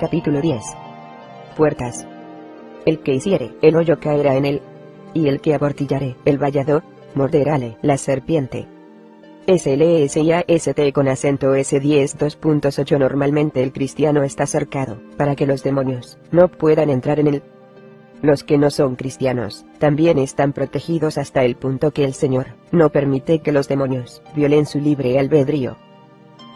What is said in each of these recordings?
Capítulo 10. Puertas. El que hiciere el hoyo caerá en él. Y el que abortillare el vallado, morderále la serpiente. SLSIAST con acento S10 2.8 Normalmente el cristiano está cercado, para que los demonios no puedan entrar en él. Los que no son cristianos, también están protegidos hasta el punto que el Señor no permite que los demonios violen su libre albedrío.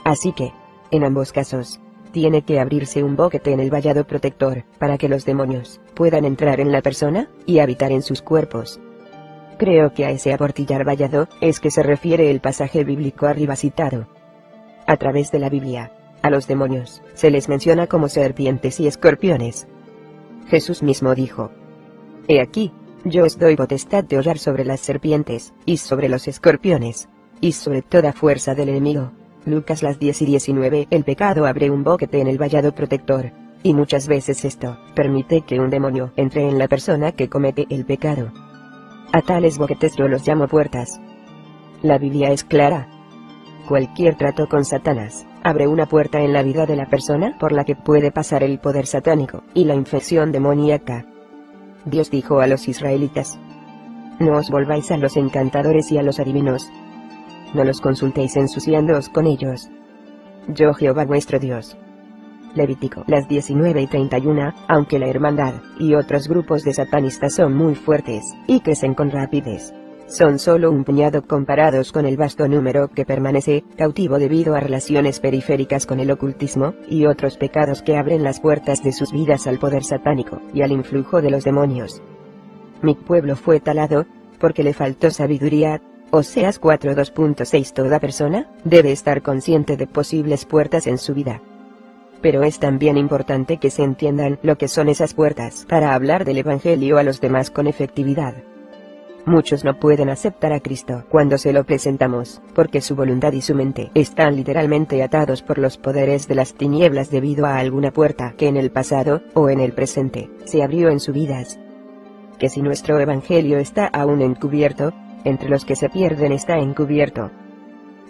Así que, en ambos casos, tiene que abrirse un boquete en el vallado protector, para que los demonios puedan entrar en la persona, y habitar en sus cuerpos. Creo que a ese aportillar vallado, es que se refiere el pasaje bíblico arriba citado. A través de la Biblia, a los demonios, se les menciona como serpientes y escorpiones. Jesús mismo dijo, He aquí, yo os doy potestad de hollar sobre las serpientes, y sobre los escorpiones, y sobre toda fuerza del enemigo, Lucas las 10 y 19 El pecado abre un boquete en el vallado protector. Y muchas veces esto permite que un demonio entre en la persona que comete el pecado. A tales boquetes yo los llamo puertas. La Biblia es clara. Cualquier trato con Satanás abre una puerta en la vida de la persona por la que puede pasar el poder satánico y la infección demoníaca. Dios dijo a los israelitas, No os volváis a los encantadores y a los adivinos, no los consultéis ensuciándoos con ellos. Yo Jehová vuestro Dios. Levítico las 19 y 31, aunque la hermandad y otros grupos de satanistas son muy fuertes, y crecen con rapidez. Son solo un puñado comparados con el vasto número que permanece cautivo debido a relaciones periféricas con el ocultismo, y otros pecados que abren las puertas de sus vidas al poder satánico, y al influjo de los demonios. Mi pueblo fue talado, porque le faltó sabiduría, Oseas 4.2.6 Toda persona debe estar consciente de posibles puertas en su vida. Pero es también importante que se entiendan lo que son esas puertas para hablar del Evangelio a los demás con efectividad. Muchos no pueden aceptar a Cristo cuando se lo presentamos, porque su voluntad y su mente están literalmente atados por los poderes de las tinieblas debido a alguna puerta que en el pasado, o en el presente, se abrió en sus vidas. Que si nuestro Evangelio está aún encubierto, entre los que se pierden está encubierto,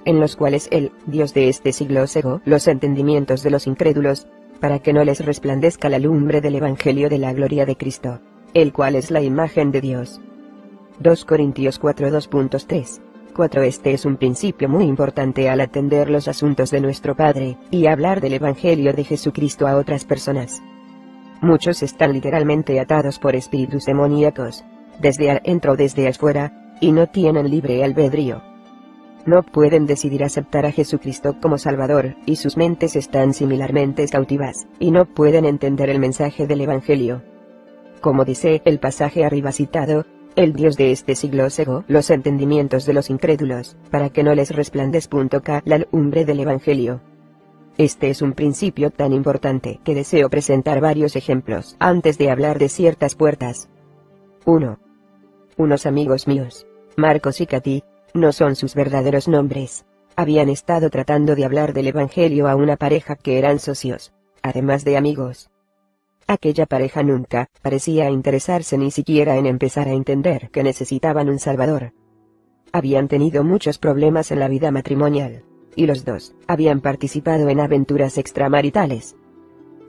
en los cuales el Dios de este siglo cegó los entendimientos de los incrédulos, para que no les resplandezca la lumbre del Evangelio de la gloria de Cristo, el cual es la imagen de Dios. 2 Corintios 4 2.3 4 Este es un principio muy importante al atender los asuntos de nuestro Padre, y hablar del Evangelio de Jesucristo a otras personas. Muchos están literalmente atados por espíritus demoníacos, desde adentro o desde afuera, y no tienen libre albedrío. No pueden decidir aceptar a Jesucristo como Salvador, y sus mentes están similarmente cautivas, y no pueden entender el mensaje del Evangelio. Como dice el pasaje arriba citado, el Dios de este siglo cegó los entendimientos de los incrédulos, para que no les resplandezca la lumbre del Evangelio. Este es un principio tan importante que deseo presentar varios ejemplos antes de hablar de ciertas puertas. 1. Unos amigos míos, Marcos y Katy, no son sus verdaderos nombres. Habían estado tratando de hablar del Evangelio a una pareja que eran socios, además de amigos. Aquella pareja nunca parecía interesarse ni siquiera en empezar a entender que necesitaban un Salvador. Habían tenido muchos problemas en la vida matrimonial, y los dos habían participado en aventuras extramaritales.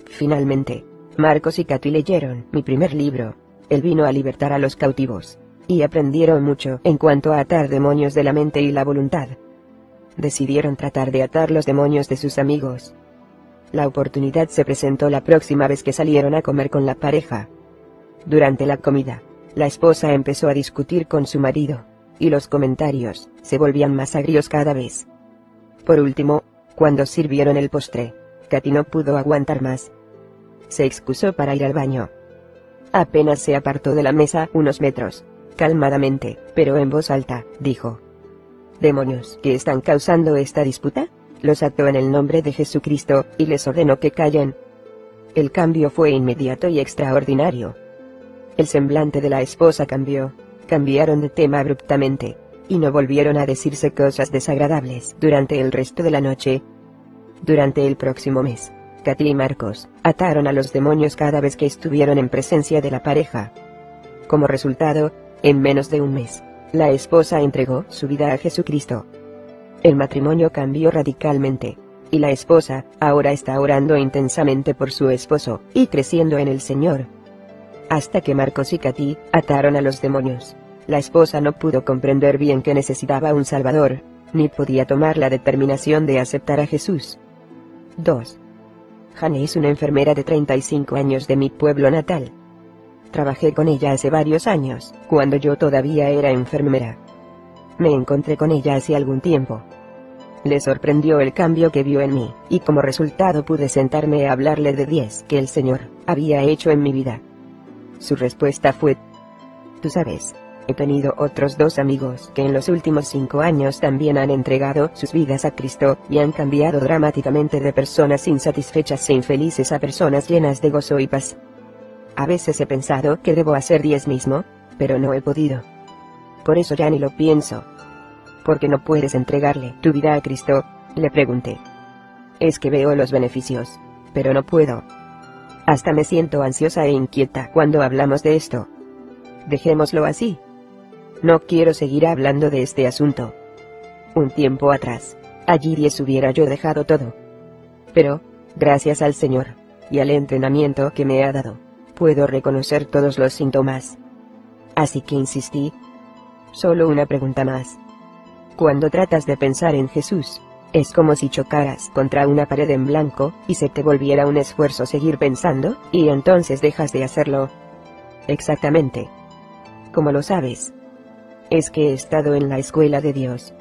Finalmente, Marcos y Katy leyeron mi primer libro, El vino a libertar a los cautivos y aprendieron mucho en cuanto a atar demonios de la mente y la voluntad. Decidieron tratar de atar los demonios de sus amigos. La oportunidad se presentó la próxima vez que salieron a comer con la pareja. Durante la comida, la esposa empezó a discutir con su marido, y los comentarios se volvían más agrios cada vez. Por último, cuando sirvieron el postre, Katy no pudo aguantar más. Se excusó para ir al baño. Apenas se apartó de la mesa unos metros, calmadamente, pero en voz alta, dijo. Demonios que están causando esta disputa, los ató en el nombre de Jesucristo, y les ordenó que callen. El cambio fue inmediato y extraordinario. El semblante de la esposa cambió, cambiaron de tema abruptamente, y no volvieron a decirse cosas desagradables durante el resto de la noche. Durante el próximo mes, Katy y Marcos ataron a los demonios cada vez que estuvieron en presencia de la pareja. Como resultado, en menos de un mes, la esposa entregó su vida a Jesucristo. El matrimonio cambió radicalmente, y la esposa, ahora está orando intensamente por su esposo, y creciendo en el Señor. Hasta que Marcos y Katy, ataron a los demonios. La esposa no pudo comprender bien que necesitaba un Salvador, ni podía tomar la determinación de aceptar a Jesús. 2. Jane es una enfermera de 35 años de mi pueblo natal. Trabajé con ella hace varios años, cuando yo todavía era enfermera. Me encontré con ella hace algún tiempo. Le sorprendió el cambio que vio en mí, y como resultado pude sentarme a hablarle de 10 que el Señor había hecho en mi vida. Su respuesta fue, tú sabes, he tenido otros dos amigos que en los últimos cinco años también han entregado sus vidas a Cristo, y han cambiado dramáticamente de personas insatisfechas e infelices a personas llenas de gozo y paz. A veces he pensado que debo hacer diez mismo, pero no he podido. Por eso ya ni lo pienso. ¿Por qué no puedes entregarle tu vida a Cristo? Le pregunté. Es que veo los beneficios, pero no puedo. Hasta me siento ansiosa e inquieta cuando hablamos de esto. Dejémoslo así. No quiero seguir hablando de este asunto. Un tiempo atrás, allí 10 hubiera yo dejado todo. Pero, gracias al Señor, y al entrenamiento que me ha dado, puedo reconocer todos los síntomas. Así que insistí. Solo una pregunta más. Cuando tratas de pensar en Jesús, es como si chocaras contra una pared en blanco, y se te volviera un esfuerzo seguir pensando, y entonces dejas de hacerlo. Exactamente. ¿Cómo lo sabes? Es que he estado en la escuela de Dios.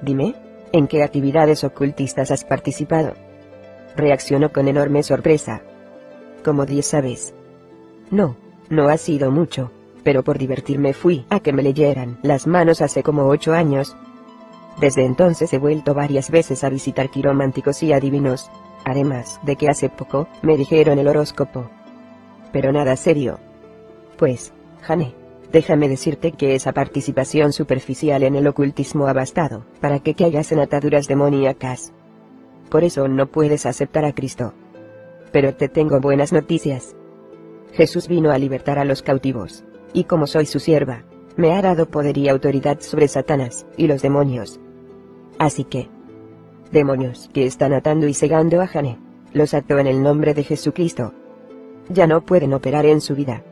Dime, ¿en qué actividades ocultistas has participado? Reaccionó con enorme sorpresa. Como diez sabes. No, no ha sido mucho, pero por divertirme fui a que me leyeran las manos hace como ocho años. Desde entonces he vuelto varias veces a visitar quirománticos y adivinos, además de que hace poco me dijeron el horóscopo. Pero nada serio. Pues, Jane, déjame decirte que esa participación superficial en el ocultismo ha bastado para que caigas en ataduras demoníacas. Por eso no puedes aceptar a Cristo. Pero te tengo buenas noticias. Jesús vino a libertar a los cautivos, y como soy su sierva, me ha dado poder y autoridad sobre Satanás y los demonios. Así que, demonios que están atando y cegando a Jane, los ato en el nombre de Jesucristo. Ya no pueden operar en su vida.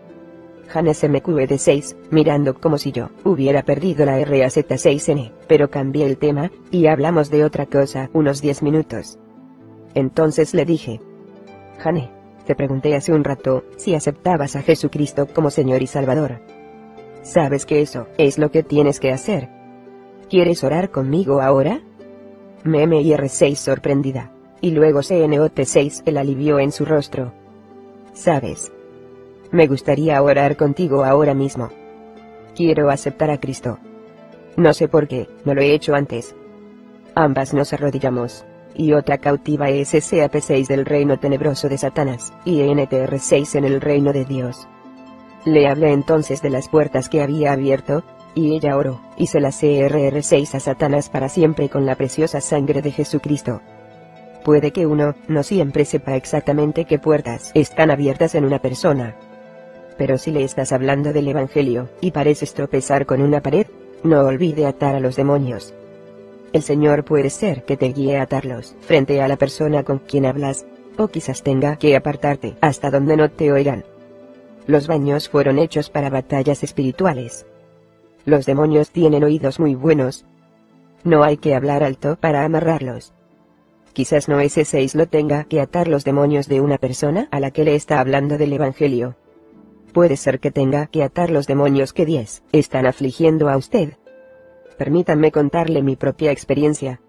Jane se me de 6, mirando como si yo hubiera perdido la RAZ6N, pero cambié el tema, y hablamos de otra cosa unos 10 minutos. Entonces le dije, Jane, te pregunté hace un rato si aceptabas a Jesucristo como Señor y Salvador. Sabes que eso es lo que tienes que hacer. ¿Quieres orar conmigo ahora? r 6 sorprendida. Y luego CNOT6 el alivio en su rostro. Sabes. Me gustaría orar contigo ahora mismo. Quiero aceptar a Cristo. No sé por qué, no lo he hecho antes. Ambas nos arrodillamos y otra cautiva SCP-6 del reino tenebroso de Satanás, y NTR-6 en el reino de Dios. Le hablé entonces de las puertas que había abierto, y ella oró, y se las CRR-6 a Satanás para siempre con la preciosa sangre de Jesucristo. Puede que uno, no siempre sepa exactamente qué puertas están abiertas en una persona. Pero si le estás hablando del Evangelio, y pareces tropezar con una pared, no olvide atar a los demonios, el Señor puede ser que te guíe a atarlos frente a la persona con quien hablas, o quizás tenga que apartarte hasta donde no te oigan. Los baños fueron hechos para batallas espirituales. Los demonios tienen oídos muy buenos. No hay que hablar alto para amarrarlos. Quizás no ese seis lo tenga que atar los demonios de una persona a la que le está hablando del Evangelio. Puede ser que tenga que atar los demonios que diez están afligiendo a usted. Permítanme contarle mi propia experiencia.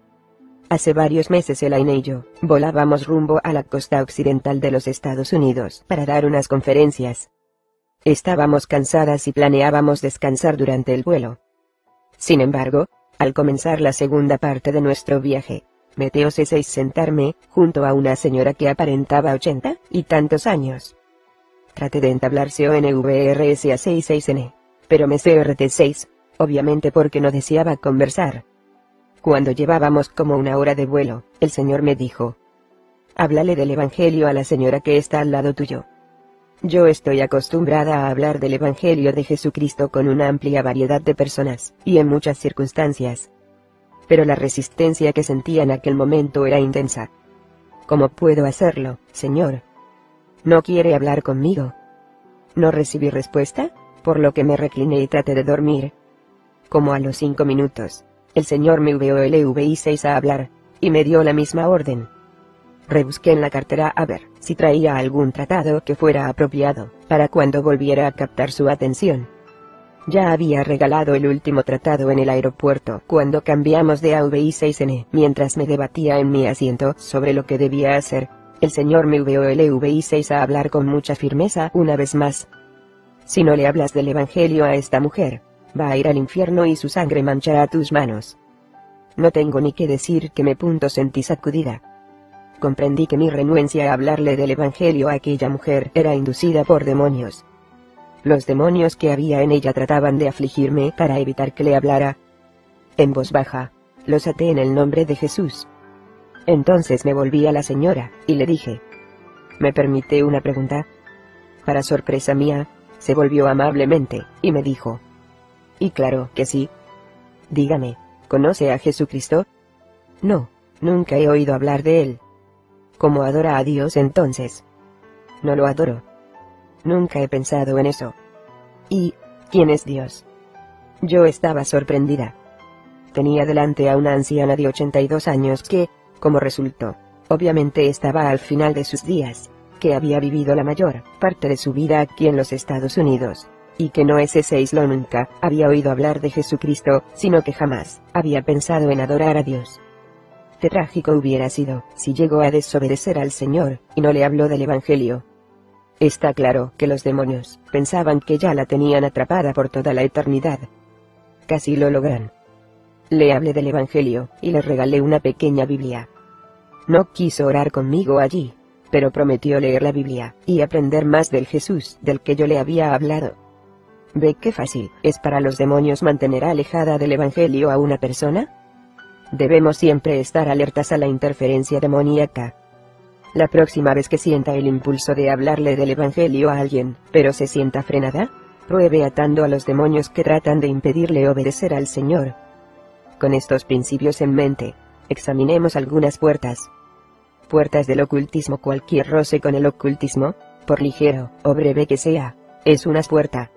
Hace varios meses Elaine y yo volábamos rumbo a la costa occidental de los Estados Unidos para dar unas conferencias. Estábamos cansadas y planeábamos descansar durante el vuelo. Sin embargo, al comenzar la segunda parte de nuestro viaje, me teosé sentarme junto a una señora que aparentaba ochenta y tantos años. Traté de entablarse ONVRS a 66N, pero me CRT6, obviamente porque no deseaba conversar. Cuando llevábamos como una hora de vuelo, el Señor me dijo, háblale del Evangelio a la señora que está al lado tuyo. Yo estoy acostumbrada a hablar del Evangelio de Jesucristo con una amplia variedad de personas, y en muchas circunstancias. pero la resistencia que sentía en aquel momento era intensa. ¿Cómo puedo hacerlo, señor? ¿No quiere hablar conmigo? No recibí respuesta, por lo que me recliné y traté de dormir. Como a los cinco minutos, el señor me VOLVI 6 a hablar, y me dio la misma orden. Rebusqué en la cartera a ver si traía algún tratado que fuera apropiado, para cuando volviera a captar su atención. Ya había regalado el último tratado en el aeropuerto cuando cambiamos de AVI 6N. Mientras me debatía en mi asiento sobre lo que debía hacer, el señor me VOLVI 6 a hablar con mucha firmeza una vez más. Si no le hablas del Evangelio a esta mujer, va a ir al infierno y su sangre manchará tus manos. No tengo ni que decir que me punto sentí sacudida. Comprendí que mi renuencia a hablarle del Evangelio a aquella mujer era inducida por demonios. Los demonios que había en ella trataban de afligirme para evitar que le hablara. En voz baja, los até en el nombre de Jesús. Entonces me volví a la señora, y le dije. ¿Me permite una pregunta? Para sorpresa mía, se volvió amablemente, y me dijo. Y claro que sí. Dígame, ¿conoce a Jesucristo? No, nunca he oído hablar de él. ¿Cómo adora a Dios entonces? No lo adoro. Nunca he pensado en eso. ¿Y quién es Dios? Yo estaba sorprendida. Tenía delante a una anciana de 82 años que, como resultó, obviamente estaba al final de sus días, que había vivido la mayor parte de su vida aquí en los Estados Unidos, y que no ese islo nunca había oído hablar de Jesucristo, sino que jamás había pensado en adorar a Dios. Qué trágico hubiera sido, si llegó a desobedecer al Señor, y no le habló del Evangelio. Está claro que los demonios pensaban que ya la tenían atrapada por toda la eternidad. Casi lo logran. Le hablé del Evangelio, y le regalé una pequeña Biblia. No quiso orar conmigo allí, pero prometió leer la Biblia, y aprender más del Jesús del que yo le había hablado. ¿Ve qué fácil es para los demonios mantener alejada del Evangelio a una persona? Debemos siempre estar alertas a la interferencia demoníaca. La próxima vez que sienta el impulso de hablarle del Evangelio a alguien, pero se sienta frenada, pruebe atando a los demonios que tratan de impedirle obedecer al Señor. Con estos principios en mente, examinemos algunas puertas. Puertas del ocultismo Cualquier roce con el ocultismo, por ligero o breve que sea, es una puerta.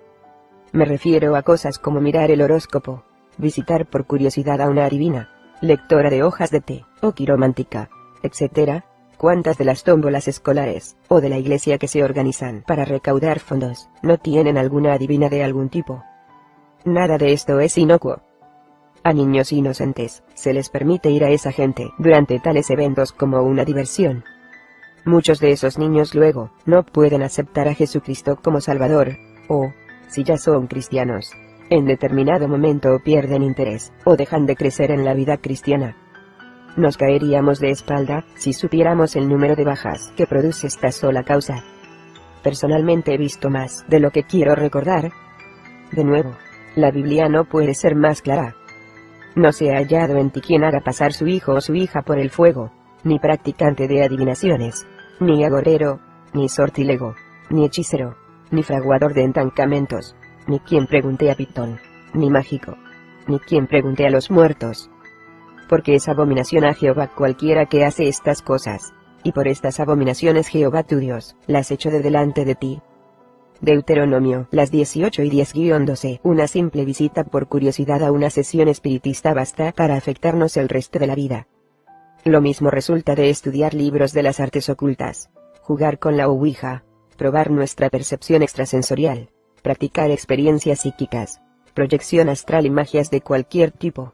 Me refiero a cosas como mirar el horóscopo, visitar por curiosidad a una adivina, lectora de hojas de té, o quiromántica, etc., cuántas de las tómbolas escolares, o de la iglesia que se organizan para recaudar fondos, no tienen alguna adivina de algún tipo. Nada de esto es inocuo. A niños inocentes, se les permite ir a esa gente durante tales eventos como una diversión. Muchos de esos niños luego, no pueden aceptar a Jesucristo como Salvador, o, si ya son cristianos, en determinado momento pierden interés, o dejan de crecer en la vida cristiana. Nos caeríamos de espalda, si supiéramos el número de bajas que produce esta sola causa. Personalmente he visto más de lo que quiero recordar. De nuevo, la Biblia no puede ser más clara. No se ha hallado en ti quien haga pasar su hijo o su hija por el fuego, ni practicante de adivinaciones, ni agorero, ni sortilego, ni hechicero, ni fraguador de entancamentos, ni quien pregunte a Pitón, ni mágico, ni quien pregunte a los muertos. Porque es abominación a Jehová cualquiera que hace estas cosas, y por estas abominaciones Jehová tu Dios, las echo de delante de ti. Deuteronomio, las 18 y 10-12. Una simple visita por curiosidad a una sesión espiritista basta para afectarnos el resto de la vida. Lo mismo resulta de estudiar libros de las artes ocultas, jugar con la ouija, probar nuestra percepción extrasensorial, practicar experiencias psíquicas, proyección astral y magias de cualquier tipo.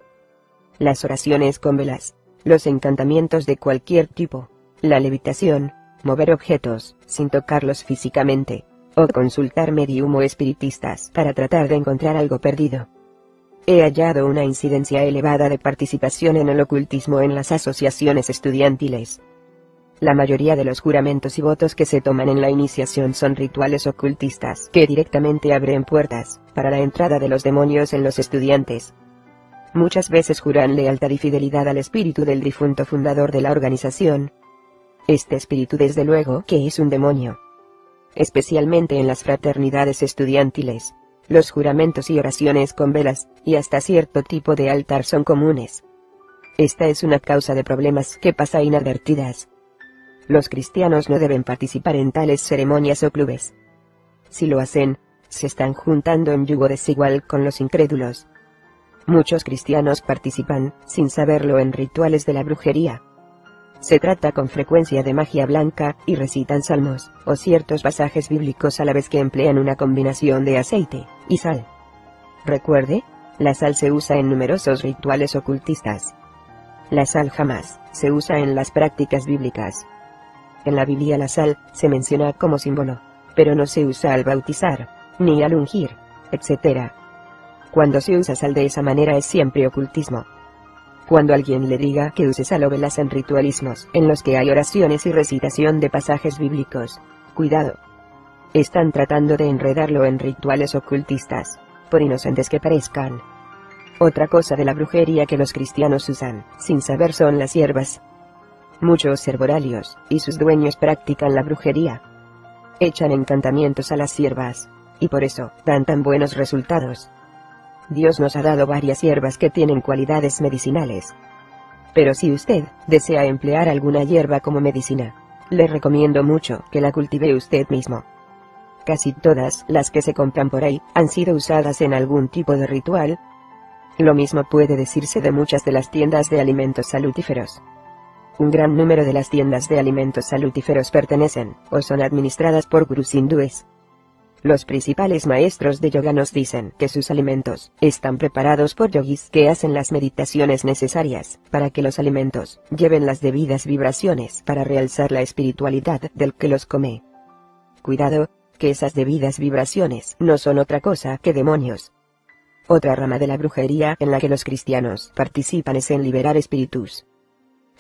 Las oraciones con velas, los encantamientos de cualquier tipo, la levitación, mover objetos, sin tocarlos físicamente, o consultar medium o espiritistas para tratar de encontrar algo perdido. He hallado una incidencia elevada de participación en el ocultismo en las asociaciones estudiantiles, la mayoría de los juramentos y votos que se toman en la iniciación son rituales ocultistas que directamente abren puertas para la entrada de los demonios en los estudiantes. Muchas veces juran lealtad y fidelidad al espíritu del difunto fundador de la organización. Este espíritu desde luego que es un demonio. Especialmente en las fraternidades estudiantiles, los juramentos y oraciones con velas, y hasta cierto tipo de altar son comunes. Esta es una causa de problemas que pasa inadvertidas. Los cristianos no deben participar en tales ceremonias o clubes. Si lo hacen, se están juntando en yugo desigual con los incrédulos. Muchos cristianos participan, sin saberlo, en rituales de la brujería. Se trata con frecuencia de magia blanca, y recitan salmos, o ciertos pasajes bíblicos a la vez que emplean una combinación de aceite y sal. Recuerde, la sal se usa en numerosos rituales ocultistas. La sal jamás se usa en las prácticas bíblicas. En la Biblia la sal se menciona como símbolo, pero no se usa al bautizar, ni al ungir, etc. Cuando se usa sal de esa manera es siempre ocultismo. Cuando alguien le diga que use sal o velas en ritualismos en los que hay oraciones y recitación de pasajes bíblicos, cuidado. Están tratando de enredarlo en rituales ocultistas, por inocentes que parezcan. Otra cosa de la brujería que los cristianos usan, sin saber, son las hierbas. Muchos herboralios, y sus dueños practican la brujería. Echan encantamientos a las hierbas, y por eso, dan tan buenos resultados. Dios nos ha dado varias hierbas que tienen cualidades medicinales. Pero si usted desea emplear alguna hierba como medicina, le recomiendo mucho que la cultive usted mismo. Casi todas las que se compran por ahí han sido usadas en algún tipo de ritual. Lo mismo puede decirse de muchas de las tiendas de alimentos salutíferos. Un gran número de las tiendas de alimentos salutíferos pertenecen, o son administradas por gurús hindúes, los principales maestros de yoga nos dicen que sus alimentos están preparados por yogis que hacen las meditaciones necesarias para que los alimentos lleven las debidas vibraciones para realzar la espiritualidad del que los come. Cuidado, que esas debidas vibraciones no son otra cosa que demonios. Otra rama de la brujería en la que los cristianos participan es en liberar espíritus.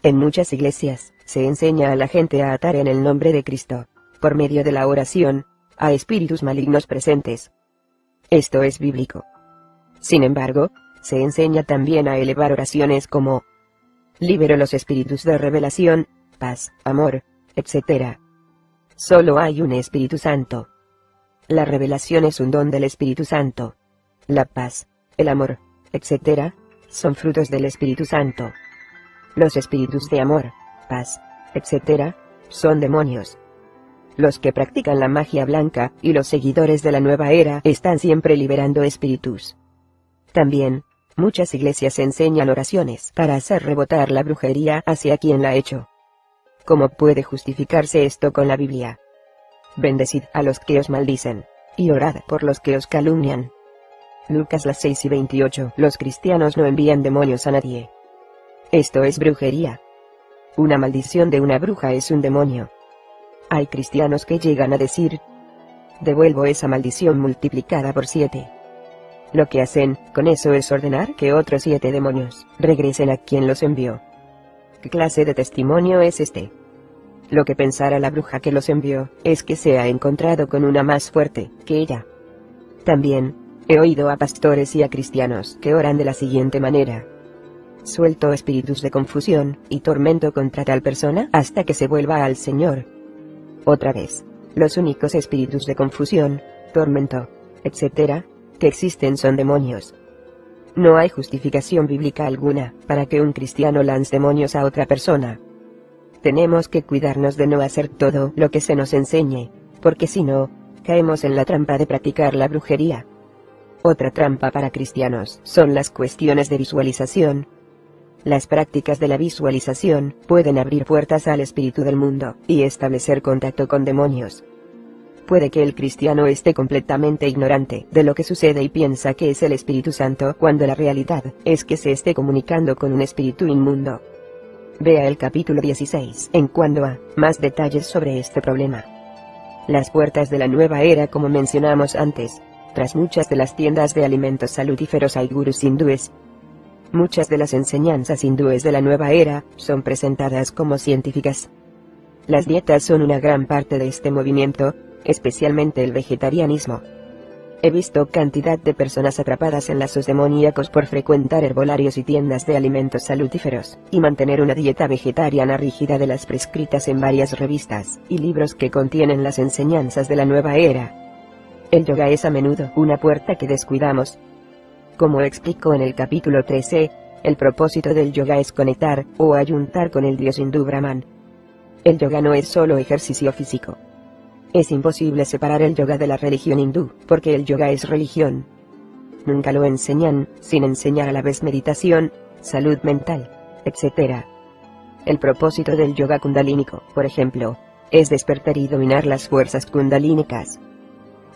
En muchas iglesias, se enseña a la gente a atar en el nombre de Cristo, por medio de la oración, a espíritus malignos presentes. Esto es bíblico. Sin embargo, se enseña también a elevar oraciones como Libero los espíritus de revelación, paz, amor, etc. Solo hay un Espíritu Santo. La revelación es un don del Espíritu Santo. La paz, el amor, etc., son frutos del Espíritu Santo. Los espíritus de amor, paz, etc., son demonios. Los que practican la magia blanca, y los seguidores de la nueva era, están siempre liberando espíritus. También, muchas iglesias enseñan oraciones para hacer rebotar la brujería hacia quien la ha hecho. ¿Cómo puede justificarse esto con la Biblia? Bendecid a los que os maldicen, y orad por los que os calumnian. Lucas las 6 y 28 Los cristianos no envían demonios a nadie. Esto es brujería. Una maldición de una bruja es un demonio. Hay cristianos que llegan a decir, devuelvo esa maldición multiplicada por siete. Lo que hacen con eso es ordenar que otros siete demonios regresen a quien los envió. ¿Qué clase de testimonio es este? Lo que pensara la bruja que los envió es que se ha encontrado con una más fuerte que ella. También, he oído a pastores y a cristianos que oran de la siguiente manera. Suelto espíritus de confusión y tormento contra tal persona hasta que se vuelva al Señor. Otra vez, los únicos espíritus de confusión, tormento, etc., que existen son demonios. No hay justificación bíblica alguna para que un cristiano lance demonios a otra persona. Tenemos que cuidarnos de no hacer todo lo que se nos enseñe, porque si no, caemos en la trampa de practicar la brujería. Otra trampa para cristianos son las cuestiones de visualización, las prácticas de la visualización pueden abrir puertas al espíritu del mundo y establecer contacto con demonios. Puede que el cristiano esté completamente ignorante de lo que sucede y piensa que es el Espíritu Santo cuando la realidad es que se esté comunicando con un espíritu inmundo. Vea el capítulo 16 en cuanto a más detalles sobre este problema. Las puertas de la nueva era como mencionamos antes. Tras muchas de las tiendas de alimentos salutíferos hay gurús hindúes, Muchas de las enseñanzas hindúes de la nueva era son presentadas como científicas. Las dietas son una gran parte de este movimiento, especialmente el vegetarianismo. He visto cantidad de personas atrapadas en lazos demoníacos por frecuentar herbolarios y tiendas de alimentos salutíferos, y mantener una dieta vegetariana rígida de las prescritas en varias revistas y libros que contienen las enseñanzas de la nueva era. El yoga es a menudo una puerta que descuidamos, como explico en el capítulo 13, El propósito del yoga es conectar o ayuntar con el dios hindú Brahman. El yoga no es solo ejercicio físico. Es imposible separar el yoga de la religión hindú, porque el yoga es religión. Nunca lo enseñan, sin enseñar a la vez meditación, salud mental, etc. El propósito del yoga kundalínico, por ejemplo, es despertar y dominar las fuerzas kundalínicas.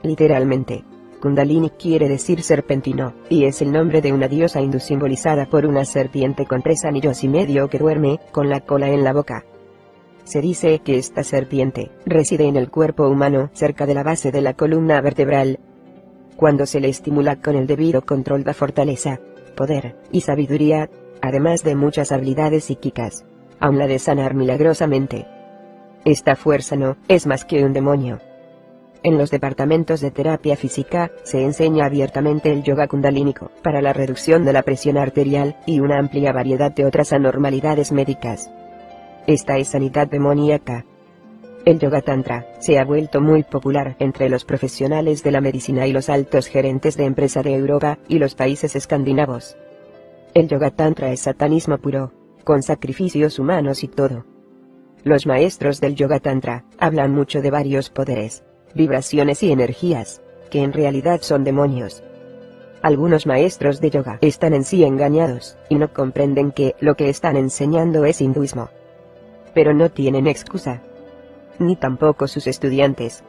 Literalmente, Kundalini quiere decir serpentino, y es el nombre de una diosa hindú simbolizada por una serpiente con tres anillos y medio que duerme, con la cola en la boca. Se dice que esta serpiente reside en el cuerpo humano cerca de la base de la columna vertebral. Cuando se le estimula con el debido control da fortaleza, poder y sabiduría, además de muchas habilidades psíquicas, aun la de sanar milagrosamente. Esta fuerza no es más que un demonio. En los departamentos de terapia física, se enseña abiertamente el yoga kundalínico, para la reducción de la presión arterial, y una amplia variedad de otras anormalidades médicas. Esta es sanidad demoníaca. El yoga tantra, se ha vuelto muy popular entre los profesionales de la medicina y los altos gerentes de empresa de Europa, y los países escandinavos. El yoga tantra es satanismo puro, con sacrificios humanos y todo. Los maestros del yoga tantra, hablan mucho de varios poderes, vibraciones y energías, que en realidad son demonios. Algunos maestros de yoga están en sí engañados, y no comprenden que lo que están enseñando es hinduismo. Pero no tienen excusa. Ni tampoco sus estudiantes.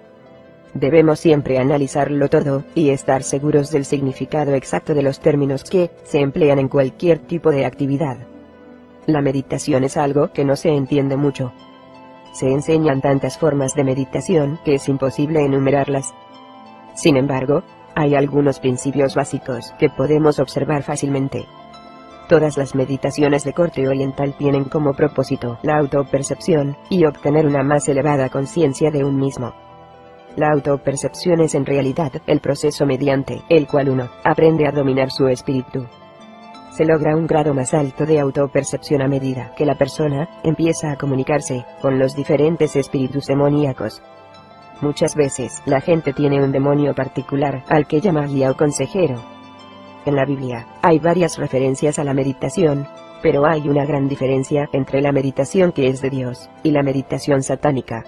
Debemos siempre analizarlo todo, y estar seguros del significado exacto de los términos que se emplean en cualquier tipo de actividad. La meditación es algo que no se entiende mucho, se enseñan tantas formas de meditación que es imposible enumerarlas. Sin embargo, hay algunos principios básicos que podemos observar fácilmente. Todas las meditaciones de corte oriental tienen como propósito la autopercepción, y obtener una más elevada conciencia de un mismo. La autopercepción es en realidad el proceso mediante el cual uno aprende a dominar su espíritu se logra un grado más alto de autopercepción a medida que la persona empieza a comunicarse con los diferentes espíritus demoníacos. Muchas veces la gente tiene un demonio particular al que llama guía o consejero. En la Biblia hay varias referencias a la meditación, pero hay una gran diferencia entre la meditación que es de Dios y la meditación satánica.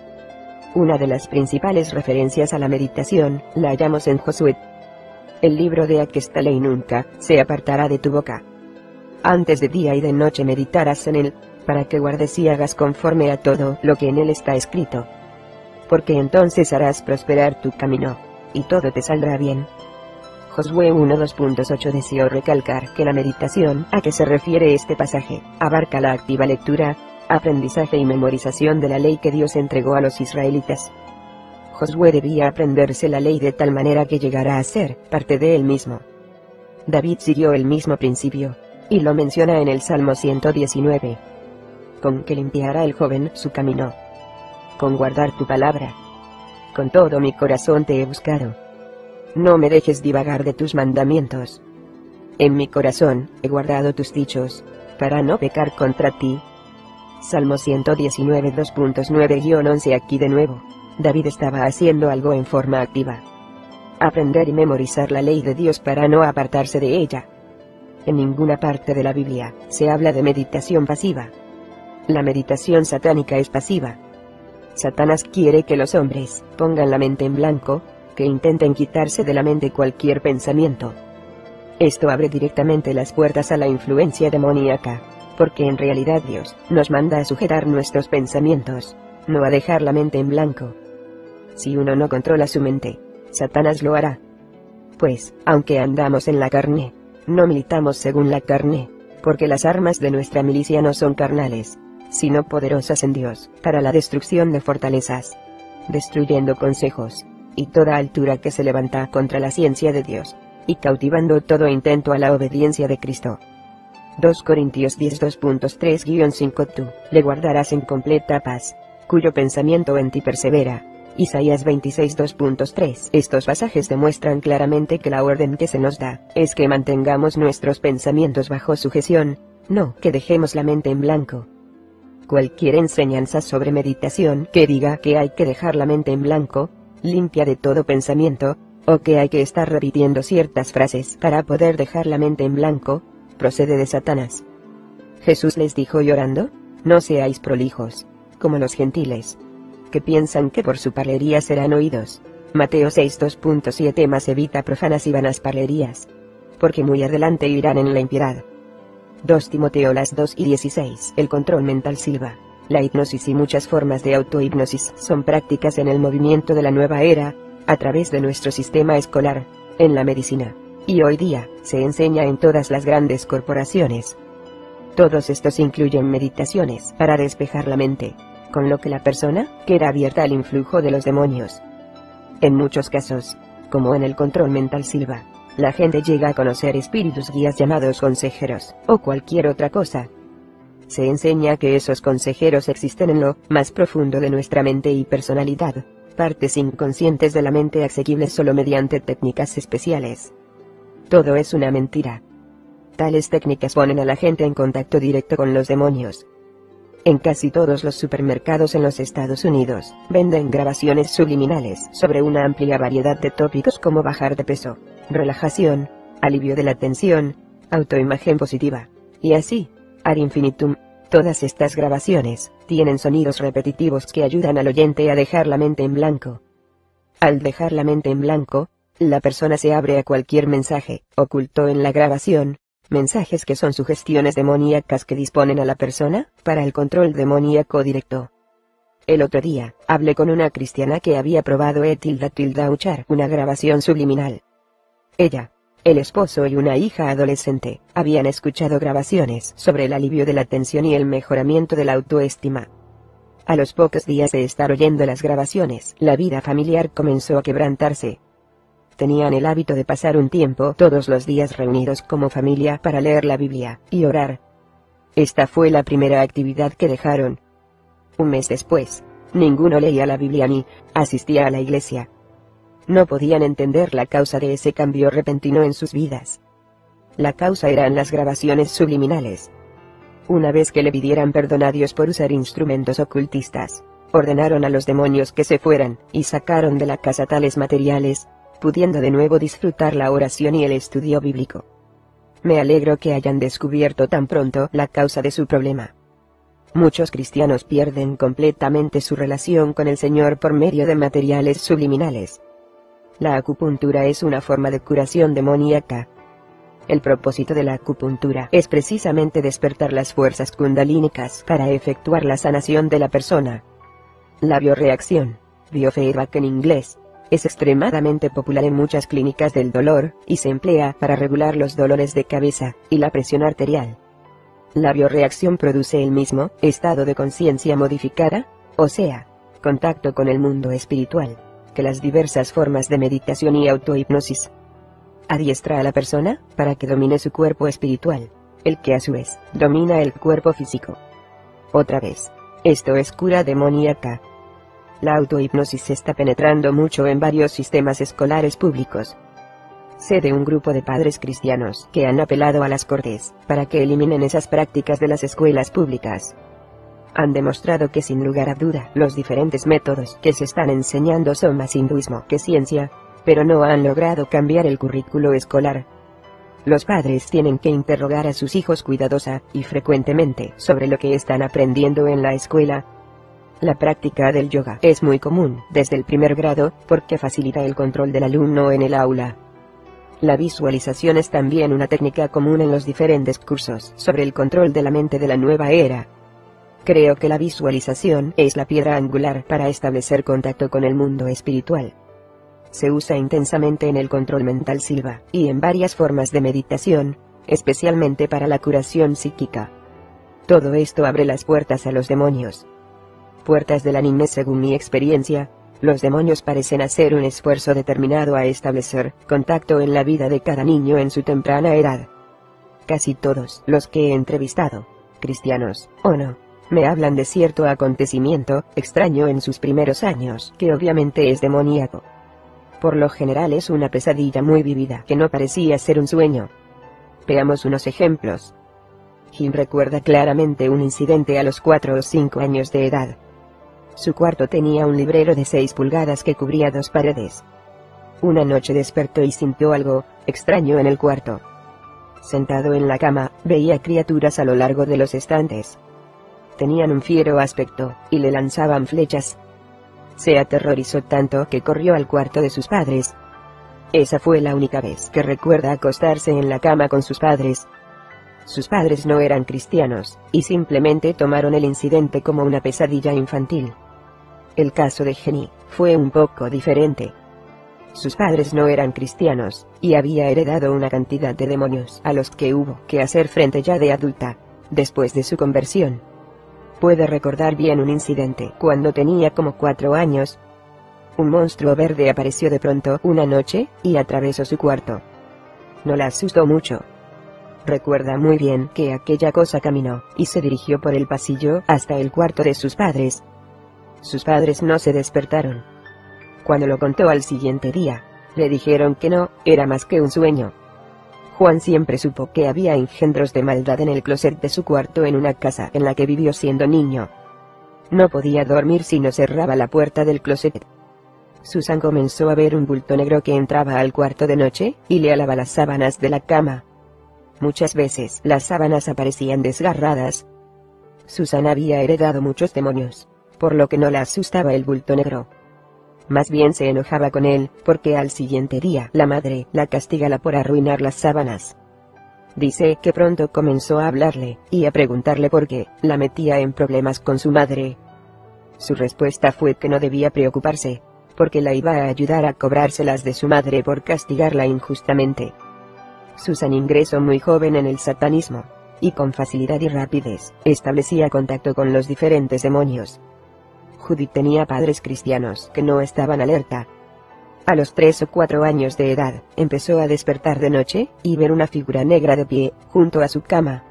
Una de las principales referencias a la meditación la hallamos en Josué. El libro de Aquesta ley nunca se apartará de tu boca antes de día y de noche meditarás en él, para que guardes y hagas conforme a todo lo que en él está escrito. Porque entonces harás prosperar tu camino, y todo te saldrá bien. Josué 1.2.8 deseo recalcar que la meditación a que se refiere este pasaje, abarca la activa lectura, aprendizaje y memorización de la ley que Dios entregó a los israelitas. Josué debía aprenderse la ley de tal manera que llegara a ser parte de él mismo. David siguió el mismo principio, y lo menciona en el Salmo 119. Con que limpiará el joven su camino. Con guardar tu palabra. Con todo mi corazón te he buscado. No me dejes divagar de tus mandamientos. En mi corazón he guardado tus dichos, para no pecar contra ti. Salmo 119 2.9-11 Aquí de nuevo, David estaba haciendo algo en forma activa. Aprender y memorizar la ley de Dios para no apartarse de ella. En ninguna parte de la Biblia se habla de meditación pasiva. La meditación satánica es pasiva. Satanás quiere que los hombres pongan la mente en blanco, que intenten quitarse de la mente cualquier pensamiento. Esto abre directamente las puertas a la influencia demoníaca, porque en realidad Dios nos manda a sujetar nuestros pensamientos, no a dejar la mente en blanco. Si uno no controla su mente, Satanás lo hará. Pues, aunque andamos en la carne, no militamos según la carne, porque las armas de nuestra milicia no son carnales, sino poderosas en Dios, para la destrucción de fortalezas, destruyendo consejos, y toda altura que se levanta contra la ciencia de Dios, y cautivando todo intento a la obediencia de Cristo. 2 Corintios 10 2.3-5 Tú le guardarás en completa paz, cuyo pensamiento en ti persevera, Isaías 26 2.3. Estos pasajes demuestran claramente que la orden que se nos da, es que mantengamos nuestros pensamientos bajo sujeción, no que dejemos la mente en blanco. Cualquier enseñanza sobre meditación que diga que hay que dejar la mente en blanco, limpia de todo pensamiento, o que hay que estar repitiendo ciertas frases para poder dejar la mente en blanco, procede de Satanás. Jesús les dijo llorando, no seáis prolijos, como los gentiles, que piensan que por su parlería serán oídos. Mateo 6 2.7 más evita profanas y vanas parlerías, porque muy adelante irán en la impiedad. 2 Timoteo las 2 y 16 El control mental silva. La hipnosis y muchas formas de autohipnosis son prácticas en el movimiento de la nueva era, a través de nuestro sistema escolar, en la medicina. Y hoy día, se enseña en todas las grandes corporaciones. Todos estos incluyen meditaciones para despejar la mente, con lo que la persona queda abierta al influjo de los demonios. En muchos casos, como en el control mental silva, la gente llega a conocer espíritus guías llamados consejeros, o cualquier otra cosa. Se enseña que esos consejeros existen en lo más profundo de nuestra mente y personalidad, partes inconscientes de la mente asequibles solo mediante técnicas especiales. Todo es una mentira. Tales técnicas ponen a la gente en contacto directo con los demonios. En casi todos los supermercados en los Estados Unidos, venden grabaciones subliminales sobre una amplia variedad de tópicos como bajar de peso, relajación, alivio de la tensión, autoimagen positiva, y así, ad infinitum. Todas estas grabaciones tienen sonidos repetitivos que ayudan al oyente a dejar la mente en blanco. Al dejar la mente en blanco, la persona se abre a cualquier mensaje oculto en la grabación, mensajes que son sugestiones demoníacas que disponen a la persona para el control demoníaco directo. El otro día, hablé con una cristiana que había probado etilda tilda uchar una grabación subliminal. Ella, el esposo y una hija adolescente, habían escuchado grabaciones sobre el alivio de la tensión y el mejoramiento de la autoestima. A los pocos días de estar oyendo las grabaciones, la vida familiar comenzó a quebrantarse. Tenían el hábito de pasar un tiempo todos los días reunidos como familia para leer la Biblia y orar. Esta fue la primera actividad que dejaron. Un mes después, ninguno leía la Biblia ni asistía a la iglesia. No podían entender la causa de ese cambio repentino en sus vidas. La causa eran las grabaciones subliminales. Una vez que le pidieran perdón a Dios por usar instrumentos ocultistas, ordenaron a los demonios que se fueran, y sacaron de la casa tales materiales, pudiendo de nuevo disfrutar la oración y el estudio bíblico. Me alegro que hayan descubierto tan pronto la causa de su problema. Muchos cristianos pierden completamente su relación con el Señor por medio de materiales subliminales. La acupuntura es una forma de curación demoníaca. El propósito de la acupuntura es precisamente despertar las fuerzas kundalínicas para efectuar la sanación de la persona. La bioreacción, biofeedback en inglés, es extremadamente popular en muchas clínicas del dolor, y se emplea para regular los dolores de cabeza y la presión arterial. La bioreacción produce el mismo estado de conciencia modificada, o sea, contacto con el mundo espiritual que las diversas formas de meditación y autohipnosis. Adiestra a la persona, para que domine su cuerpo espiritual, el que a su vez, domina el cuerpo físico. Otra vez, esto es cura demoníaca. La autohipnosis está penetrando mucho en varios sistemas escolares públicos. Sé de un grupo de padres cristianos que han apelado a las cortes para que eliminen esas prácticas de las escuelas públicas han demostrado que sin lugar a duda los diferentes métodos que se están enseñando son más hinduismo que ciencia, pero no han logrado cambiar el currículo escolar. Los padres tienen que interrogar a sus hijos cuidadosa y frecuentemente sobre lo que están aprendiendo en la escuela. La práctica del yoga es muy común desde el primer grado porque facilita el control del alumno en el aula. La visualización es también una técnica común en los diferentes cursos sobre el control de la mente de la nueva era. Creo que la visualización es la piedra angular para establecer contacto con el mundo espiritual. Se usa intensamente en el control mental silva, y en varias formas de meditación, especialmente para la curación psíquica. Todo esto abre las puertas a los demonios. Puertas del anime según mi experiencia, los demonios parecen hacer un esfuerzo determinado a establecer contacto en la vida de cada niño en su temprana edad. Casi todos los que he entrevistado, cristianos o no, me hablan de cierto acontecimiento extraño en sus primeros años, que obviamente es demoníaco. Por lo general es una pesadilla muy vivida que no parecía ser un sueño. Veamos unos ejemplos. Jim recuerda claramente un incidente a los 4 o 5 años de edad. Su cuarto tenía un librero de 6 pulgadas que cubría dos paredes. Una noche despertó y sintió algo extraño en el cuarto. Sentado en la cama, veía criaturas a lo largo de los estantes. Tenían un fiero aspecto, y le lanzaban flechas. Se aterrorizó tanto que corrió al cuarto de sus padres. Esa fue la única vez que recuerda acostarse en la cama con sus padres. Sus padres no eran cristianos, y simplemente tomaron el incidente como una pesadilla infantil. El caso de Jenny fue un poco diferente. Sus padres no eran cristianos, y había heredado una cantidad de demonios a los que hubo que hacer frente ya de adulta, después de su conversión. Puede recordar bien un incidente cuando tenía como cuatro años. Un monstruo verde apareció de pronto una noche, y atravesó su cuarto. No la asustó mucho. Recuerda muy bien que aquella cosa caminó, y se dirigió por el pasillo hasta el cuarto de sus padres. Sus padres no se despertaron, cuando lo contó al siguiente día, le dijeron que no, era más que un sueño. Juan siempre supo que había engendros de maldad en el closet de su cuarto en una casa en la que vivió siendo niño. No podía dormir si no cerraba la puerta del closet. Susan comenzó a ver un bulto negro que entraba al cuarto de noche, y le alaba las sábanas de la cama. Muchas veces las sábanas aparecían desgarradas. Susan había heredado muchos demonios, por lo que no la asustaba el bulto negro. Más bien se enojaba con él, porque al siguiente día la madre la castigala por arruinar las sábanas. Dice que pronto comenzó a hablarle, y a preguntarle por qué, la metía en problemas con su madre. Su respuesta fue que no debía preocuparse, porque la iba a ayudar a cobrárselas de su madre por castigarla injustamente. Susan ingresó muy joven en el satanismo, y con facilidad y rapidez, establecía contacto con los diferentes demonios, Judith tenía padres cristianos que no estaban alerta. A los tres o cuatro años de edad, empezó a despertar de noche, y ver una figura negra de pie, junto a su cama.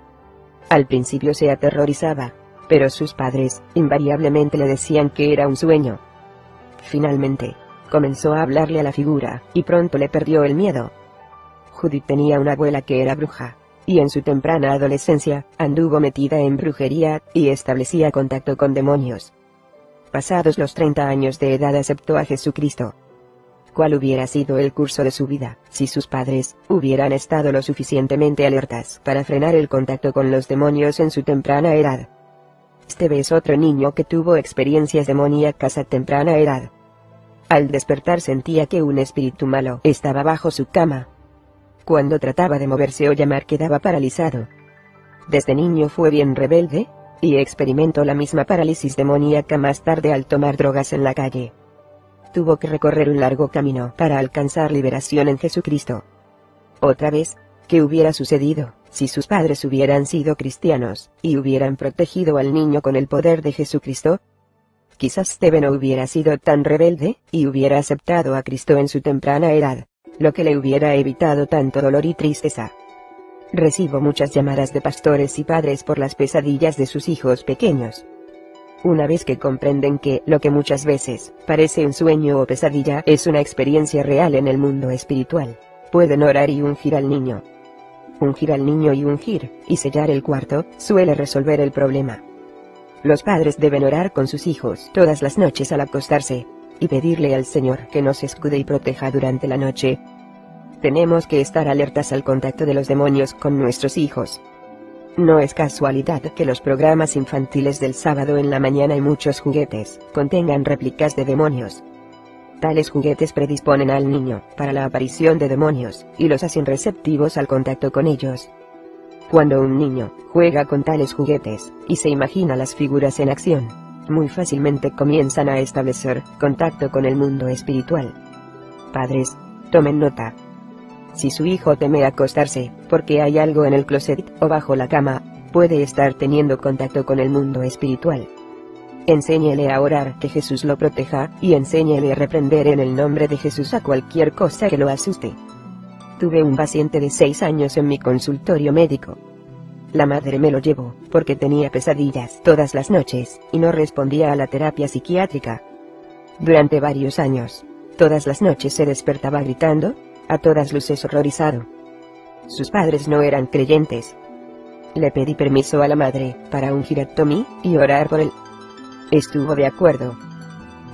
Al principio se aterrorizaba, pero sus padres, invariablemente le decían que era un sueño. Finalmente, comenzó a hablarle a la figura, y pronto le perdió el miedo. Judith tenía una abuela que era bruja, y en su temprana adolescencia, anduvo metida en brujería, y establecía contacto con demonios pasados los 30 años de edad aceptó a Jesucristo. ¿Cuál hubiera sido el curso de su vida, si sus padres, hubieran estado lo suficientemente alertas para frenar el contacto con los demonios en su temprana edad? Este es otro niño que tuvo experiencias demoníacas a temprana edad. Al despertar sentía que un espíritu malo estaba bajo su cama. Cuando trataba de moverse o llamar quedaba paralizado. Desde niño fue bien rebelde, y experimentó la misma parálisis demoníaca más tarde al tomar drogas en la calle. Tuvo que recorrer un largo camino para alcanzar liberación en Jesucristo. Otra vez, ¿qué hubiera sucedido si sus padres hubieran sido cristianos y hubieran protegido al niño con el poder de Jesucristo? Quizás Steven no hubiera sido tan rebelde y hubiera aceptado a Cristo en su temprana edad, lo que le hubiera evitado tanto dolor y tristeza. Recibo muchas llamadas de pastores y padres por las pesadillas de sus hijos pequeños. Una vez que comprenden que lo que muchas veces parece un sueño o pesadilla es una experiencia real en el mundo espiritual, pueden orar y ungir al niño. Ungir al niño y ungir, y sellar el cuarto, suele resolver el problema. Los padres deben orar con sus hijos todas las noches al acostarse, y pedirle al Señor que nos escude y proteja durante la noche, tenemos que estar alertas al contacto de los demonios con nuestros hijos. No es casualidad que los programas infantiles del sábado en la mañana y muchos juguetes contengan réplicas de demonios. Tales juguetes predisponen al niño para la aparición de demonios y los hacen receptivos al contacto con ellos. Cuando un niño juega con tales juguetes y se imagina las figuras en acción, muy fácilmente comienzan a establecer contacto con el mundo espiritual. Padres, tomen nota. Si su hijo teme acostarse, porque hay algo en el closet o bajo la cama, puede estar teniendo contacto con el mundo espiritual. Enséñele a orar que Jesús lo proteja, y enséñele a reprender en el nombre de Jesús a cualquier cosa que lo asuste. Tuve un paciente de 6 años en mi consultorio médico. La madre me lo llevó, porque tenía pesadillas todas las noches, y no respondía a la terapia psiquiátrica. Durante varios años, todas las noches se despertaba gritando, a todas luces horrorizado. Sus padres no eran creyentes. Le pedí permiso a la madre para ungir a Tommy y orar por él. Estuvo de acuerdo.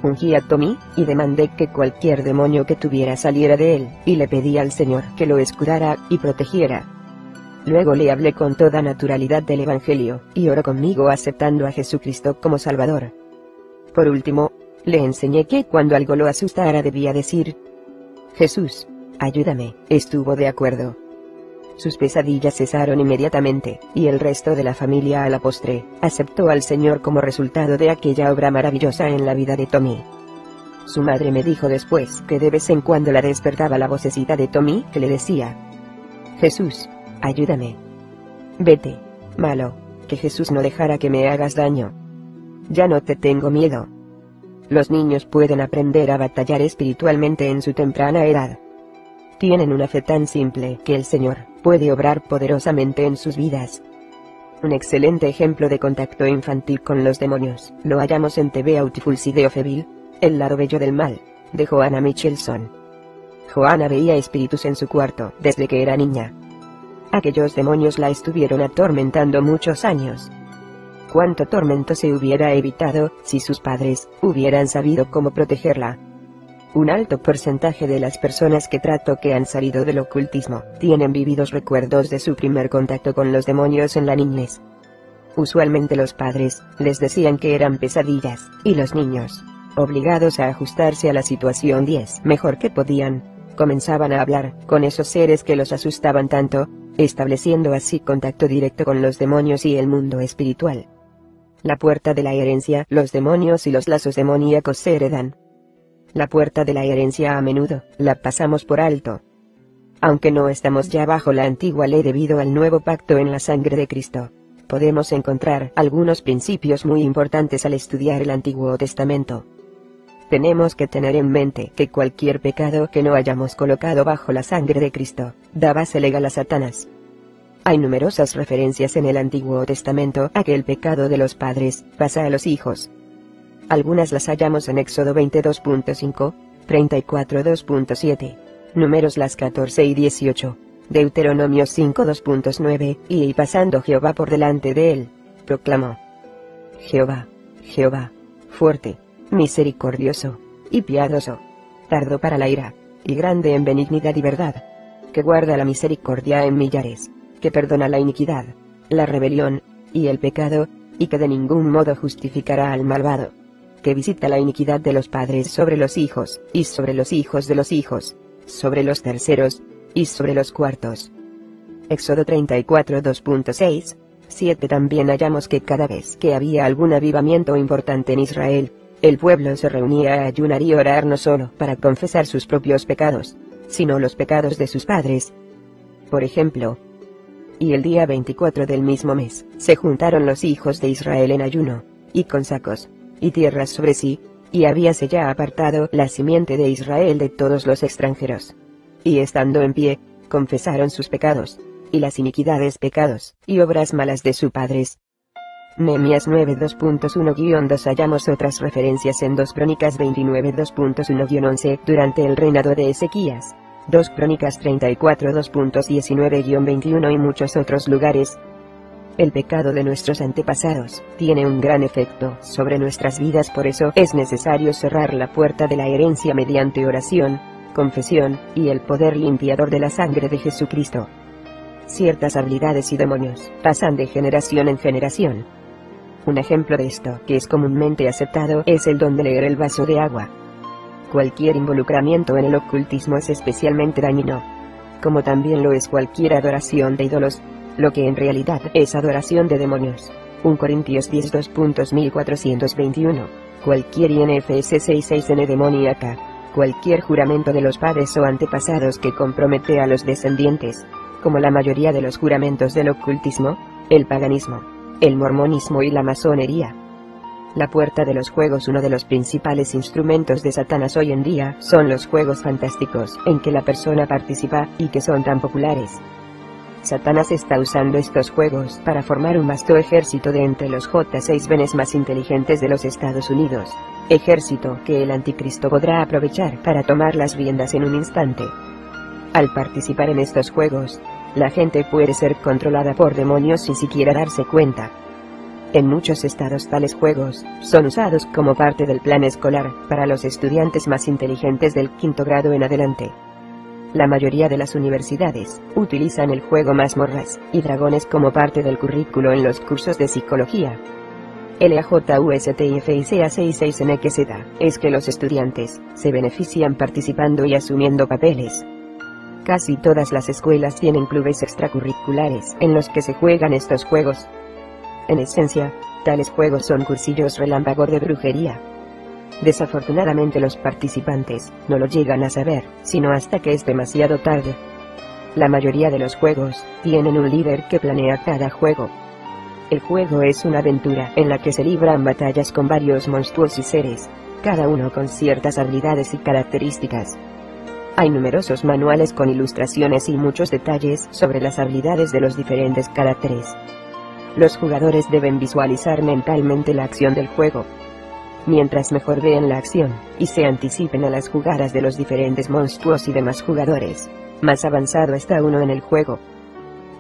Ungí a Tommy y demandé que cualquier demonio que tuviera saliera de él, y le pedí al Señor que lo escudara y protegiera. Luego le hablé con toda naturalidad del Evangelio, y oró conmigo aceptando a Jesucristo como Salvador. Por último, le enseñé que cuando algo lo asustara debía decir, Jesús, ayúdame, estuvo de acuerdo. Sus pesadillas cesaron inmediatamente, y el resto de la familia a la postre, aceptó al Señor como resultado de aquella obra maravillosa en la vida de Tommy. Su madre me dijo después que de vez en cuando la despertaba la vocecita de Tommy que le decía, Jesús, ayúdame. Vete, malo, que Jesús no dejara que me hagas daño. Ya no te tengo miedo. Los niños pueden aprender a batallar espiritualmente en su temprana edad. Tienen una fe tan simple que el Señor puede obrar poderosamente en sus vidas. Un excelente ejemplo de contacto infantil con los demonios lo hallamos en TV Beautiful Side of Evil, El lado bello del mal, de Joanna Michelson. Joanna veía espíritus en su cuarto desde que era niña. Aquellos demonios la estuvieron atormentando muchos años. Cuánto tormento se hubiera evitado si sus padres hubieran sabido cómo protegerla. Un alto porcentaje de las personas que trato que han salido del ocultismo tienen vividos recuerdos de su primer contacto con los demonios en la niñez. Usualmente los padres les decían que eran pesadillas, y los niños, obligados a ajustarse a la situación 10 mejor que podían, comenzaban a hablar con esos seres que los asustaban tanto, estableciendo así contacto directo con los demonios y el mundo espiritual. La puerta de la herencia, los demonios y los lazos demoníacos se heredan, la puerta de la herencia a menudo, la pasamos por alto. Aunque no estamos ya bajo la antigua ley debido al nuevo pacto en la sangre de Cristo, podemos encontrar algunos principios muy importantes al estudiar el Antiguo Testamento. Tenemos que tener en mente que cualquier pecado que no hayamos colocado bajo la sangre de Cristo, da base legal a Satanás. Hay numerosas referencias en el Antiguo Testamento a que el pecado de los padres pasa a los hijos, algunas las hallamos en Éxodo 22.5, 34 2.7, Números las 14 y 18, Deuteronomio 5 2.9, y pasando Jehová por delante de él, proclamó. Jehová, Jehová, fuerte, misericordioso, y piadoso, tardo para la ira, y grande en benignidad y verdad, que guarda la misericordia en millares, que perdona la iniquidad, la rebelión, y el pecado, y que de ningún modo justificará al malvado que visita la iniquidad de los padres sobre los hijos, y sobre los hijos de los hijos, sobre los terceros, y sobre los cuartos. Éxodo 34 2.6, 7 También hallamos que cada vez que había algún avivamiento importante en Israel, el pueblo se reunía a ayunar y orar no solo para confesar sus propios pecados, sino los pecados de sus padres. Por ejemplo, y el día 24 del mismo mes, se juntaron los hijos de Israel en ayuno, y con sacos, y tierras sobre sí, y habíase ya apartado la simiente de Israel de todos los extranjeros. Y estando en pie, confesaron sus pecados, y las iniquidades pecados, y obras malas de sus padres. Nehemías 9 2.1-2 hallamos otras referencias en 2 Crónicas 29 2.1-11 durante el reinado de Ezequías. 2 Crónicas 34 2.19-21 y muchos otros lugares, el pecado de nuestros antepasados tiene un gran efecto sobre nuestras vidas, por eso es necesario cerrar la puerta de la herencia mediante oración, confesión, y el poder limpiador de la sangre de Jesucristo. Ciertas habilidades y demonios pasan de generación en generación. Un ejemplo de esto, que es comúnmente aceptado, es el don de leer el vaso de agua. Cualquier involucramiento en el ocultismo es especialmente dañino. Como también lo es cualquier adoración de ídolos, lo que en realidad es adoración de demonios. 1 Corintios 10 2.1421. Cualquier INFS 66N demoníaca. Cualquier juramento de los padres o antepasados que compromete a los descendientes. Como la mayoría de los juramentos del ocultismo, el paganismo, el mormonismo y la masonería. La puerta de los juegos Uno de los principales instrumentos de Satanás hoy en día son los juegos fantásticos en que la persona participa y que son tan populares. Satanás está usando estos juegos para formar un vasto ejército de entre los J6 venes más inteligentes de los Estados Unidos. Ejército que el anticristo podrá aprovechar para tomar las riendas en un instante. Al participar en estos juegos, la gente puede ser controlada por demonios sin siquiera darse cuenta. En muchos estados tales juegos son usados como parte del plan escolar para los estudiantes más inteligentes del quinto grado en adelante. La mayoría de las universidades utilizan el juego mazmorras y dragones como parte del currículo en los cursos de psicología. LAJUSTFICA66NXZ es que los estudiantes se benefician participando y asumiendo papeles. Casi todas las escuelas tienen clubes extracurriculares en los que se juegan estos juegos. En esencia, tales juegos son cursillos relámpago de brujería, Desafortunadamente los participantes no lo llegan a saber, sino hasta que es demasiado tarde. La mayoría de los juegos tienen un líder que planea cada juego. El juego es una aventura en la que se libran batallas con varios monstruos y seres, cada uno con ciertas habilidades y características. Hay numerosos manuales con ilustraciones y muchos detalles sobre las habilidades de los diferentes caracteres. Los jugadores deben visualizar mentalmente la acción del juego, Mientras mejor vean la acción, y se anticipen a las jugadas de los diferentes monstruos y demás jugadores, más avanzado está uno en el juego.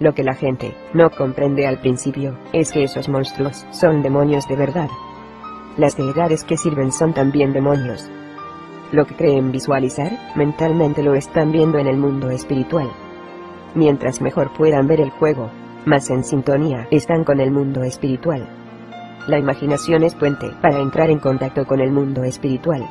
Lo que la gente no comprende al principio, es que esos monstruos son demonios de verdad. Las deidades que sirven son también demonios. Lo que creen visualizar, mentalmente lo están viendo en el mundo espiritual. Mientras mejor puedan ver el juego, más en sintonía están con el mundo espiritual. La imaginación es puente para entrar en contacto con el mundo espiritual.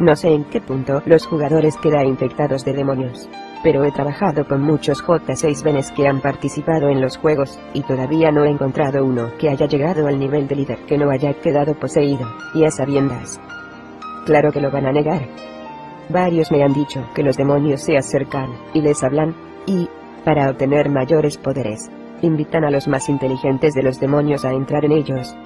No sé en qué punto los jugadores quedan infectados de demonios. Pero he trabajado con muchos J6 Benes que han participado en los juegos, y todavía no he encontrado uno que haya llegado al nivel de líder que no haya quedado poseído, y a sabiendas. Claro que lo van a negar. Varios me han dicho que los demonios se acercan, y les hablan, y, para obtener mayores poderes, invitan a los más inteligentes de los demonios a entrar en ellos.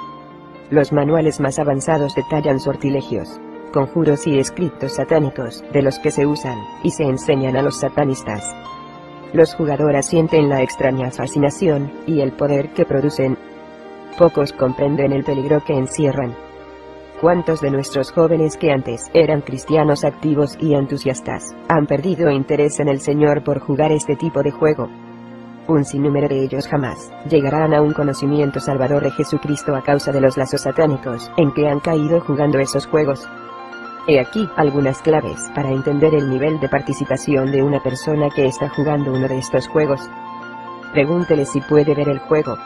Los manuales más avanzados detallan sortilegios, conjuros y escritos satánicos de los que se usan y se enseñan a los satanistas. Los jugadores sienten la extraña fascinación y el poder que producen. Pocos comprenden el peligro que encierran. ¿Cuántos de nuestros jóvenes que antes eran cristianos activos y entusiastas han perdido interés en el Señor por jugar este tipo de juego? Un sinnúmero de ellos jamás llegarán a un conocimiento salvador de Jesucristo a causa de los lazos satánicos en que han caído jugando esos juegos. He aquí algunas claves para entender el nivel de participación de una persona que está jugando uno de estos juegos. Pregúntele si puede ver el juego.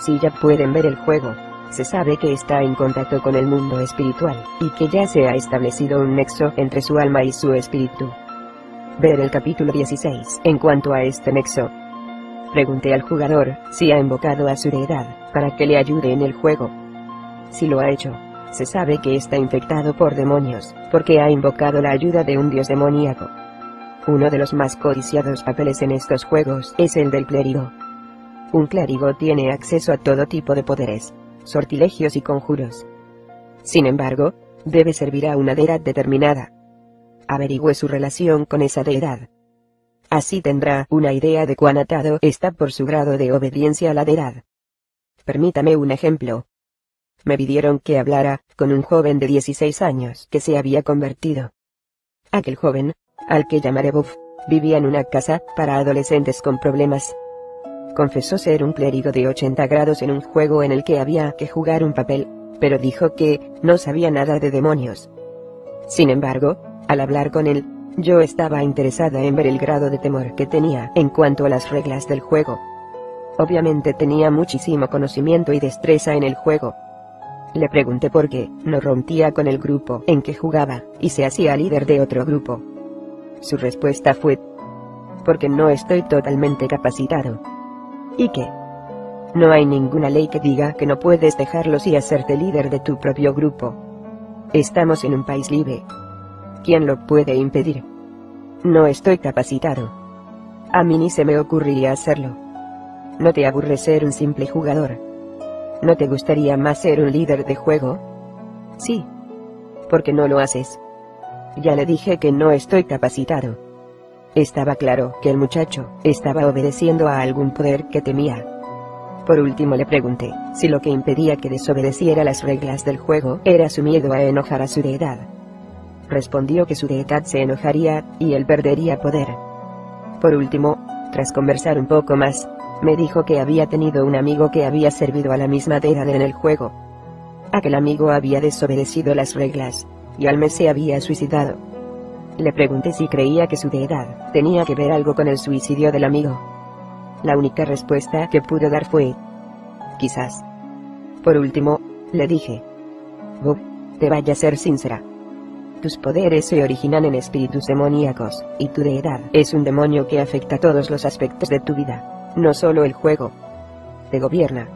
Si ya pueden ver el juego, se sabe que está en contacto con el mundo espiritual, y que ya se ha establecido un nexo entre su alma y su espíritu. Ver el capítulo 16. En cuanto a este nexo, Pregunté al jugador si ha invocado a su deidad para que le ayude en el juego. Si lo ha hecho, se sabe que está infectado por demonios, porque ha invocado la ayuda de un dios demoníaco. Uno de los más codiciados papeles en estos juegos es el del clérigo. Un clérigo tiene acceso a todo tipo de poderes, sortilegios y conjuros. Sin embargo, debe servir a una deidad determinada. Averigüe su relación con esa deidad, Así tendrá una idea de cuán atado está por su grado de obediencia a la deidad. Permítame un ejemplo. Me pidieron que hablara con un joven de 16 años que se había convertido. Aquel joven, al que llamaré Buff, vivía en una casa para adolescentes con problemas. Confesó ser un clérigo de 80 grados en un juego en el que había que jugar un papel, pero dijo que no sabía nada de demonios. Sin embargo, al hablar con él, yo estaba interesada en ver el grado de temor que tenía en cuanto a las reglas del juego. Obviamente tenía muchísimo conocimiento y destreza en el juego. Le pregunté por qué no rompía con el grupo en que jugaba, y se hacía líder de otro grupo. Su respuesta fue, porque no estoy totalmente capacitado. ¿Y qué? No hay ninguna ley que diga que no puedes dejarlos y hacerte líder de tu propio grupo. Estamos en un país libre, ¿Quién lo puede impedir? No estoy capacitado. A mí ni se me ocurriría hacerlo. ¿No te aburre ser un simple jugador? ¿No te gustaría más ser un líder de juego? Sí. ¿Por qué no lo haces? Ya le dije que no estoy capacitado. Estaba claro que el muchacho estaba obedeciendo a algún poder que temía. Por último le pregunté si lo que impedía que desobedeciera las reglas del juego era su miedo a enojar a su deidad respondió que su deidad se enojaría, y él perdería poder. Por último, tras conversar un poco más, me dijo que había tenido un amigo que había servido a la misma deidad en el juego. Aquel amigo había desobedecido las reglas, y al mes se había suicidado. Le pregunté si creía que su deidad tenía que ver algo con el suicidio del amigo. La única respuesta que pudo dar fue, quizás. Por último, le dije, Bob, te vaya a ser sincera. Tus poderes se originan en espíritus demoníacos, y tu deidad es un demonio que afecta todos los aspectos de tu vida, no solo el juego. Te gobierna.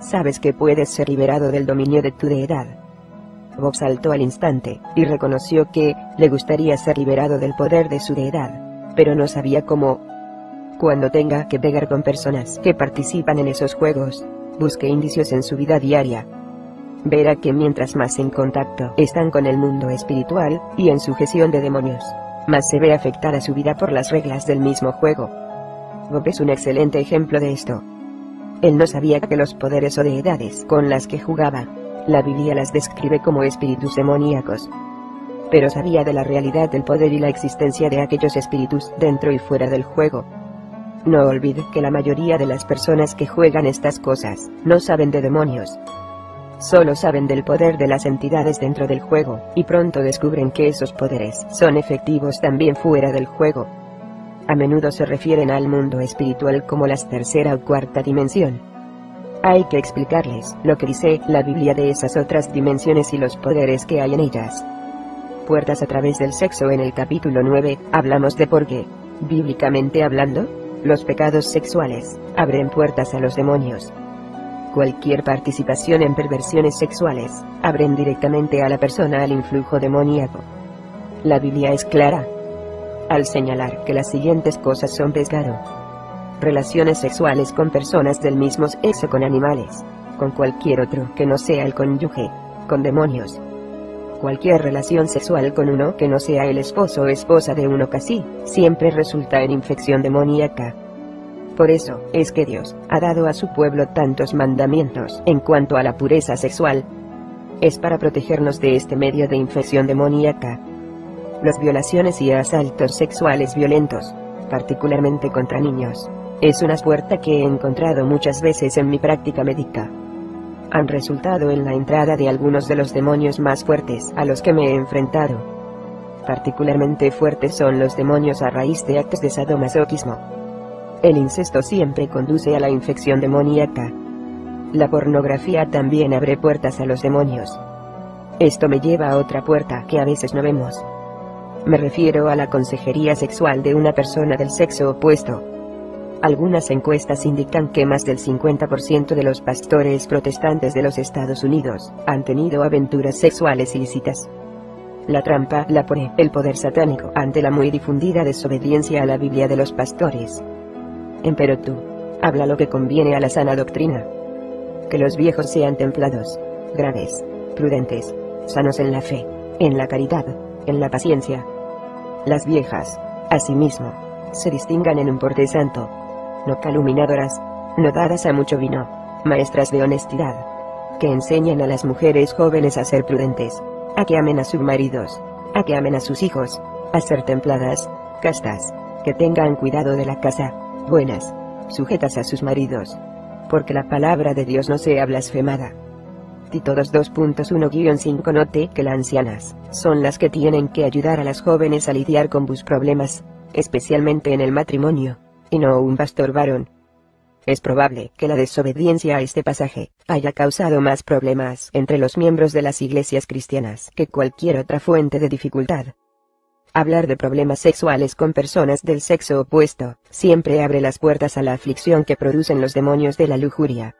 Sabes que puedes ser liberado del dominio de tu deidad. Bob saltó al instante, y reconoció que, le gustaría ser liberado del poder de su deidad, pero no sabía cómo. Cuando tenga que pegar con personas que participan en esos juegos, busque indicios en su vida diaria, verá que mientras más en contacto están con el mundo espiritual, y en sujeción de demonios, más se ve afectada su vida por las reglas del mismo juego. Bob es un excelente ejemplo de esto. Él no sabía que los poderes o deidades con las que jugaba, la Biblia las describe como espíritus demoníacos. Pero sabía de la realidad del poder y la existencia de aquellos espíritus dentro y fuera del juego. No olvide que la mayoría de las personas que juegan estas cosas, no saben de demonios, Solo saben del poder de las entidades dentro del juego, y pronto descubren que esos poderes son efectivos también fuera del juego. A menudo se refieren al mundo espiritual como la tercera o cuarta dimensión. Hay que explicarles lo que dice la Biblia de esas otras dimensiones y los poderes que hay en ellas. Puertas a través del sexo en el capítulo 9, hablamos de por qué, bíblicamente hablando, los pecados sexuales abren puertas a los demonios, cualquier participación en perversiones sexuales, abren directamente a la persona al influjo demoníaco. La Biblia es clara al señalar que las siguientes cosas son pescado. Relaciones sexuales con personas del mismo sexo con animales, con cualquier otro que no sea el cónyuge, con demonios. Cualquier relación sexual con uno que no sea el esposo o esposa de uno casi, siempre resulta en infección demoníaca. Por eso, es que Dios, ha dado a su pueblo tantos mandamientos en cuanto a la pureza sexual. Es para protegernos de este medio de infección demoníaca. Las violaciones y asaltos sexuales violentos, particularmente contra niños, es una puerta que he encontrado muchas veces en mi práctica médica. Han resultado en la entrada de algunos de los demonios más fuertes a los que me he enfrentado. Particularmente fuertes son los demonios a raíz de actos de sadomasoquismo el incesto siempre conduce a la infección demoníaca. La pornografía también abre puertas a los demonios. Esto me lleva a otra puerta que a veces no vemos. Me refiero a la consejería sexual de una persona del sexo opuesto. Algunas encuestas indican que más del 50% de los pastores protestantes de los Estados Unidos han tenido aventuras sexuales ilícitas. La trampa la pone el poder satánico ante la muy difundida desobediencia a la Biblia de los pastores. Empero tú, habla lo que conviene a la sana doctrina. Que los viejos sean templados, graves, prudentes, sanos en la fe, en la caridad, en la paciencia. Las viejas, asimismo, se distingan en un porte santo, no caluminadoras, no dadas a mucho vino, maestras de honestidad, que enseñan a las mujeres jóvenes a ser prudentes, a que amen a sus maridos, a que amen a sus hijos, a ser templadas, castas, que tengan cuidado de la casa, buenas, sujetas a sus maridos. Porque la palabra de Dios no sea blasfemada. Tito 2.1-5 Note que las ancianas son las que tienen que ayudar a las jóvenes a lidiar con sus problemas, especialmente en el matrimonio, y no un pastor varón. Es probable que la desobediencia a este pasaje haya causado más problemas entre los miembros de las iglesias cristianas que cualquier otra fuente de dificultad. Hablar de problemas sexuales con personas del sexo opuesto, siempre abre las puertas a la aflicción que producen los demonios de la lujuria.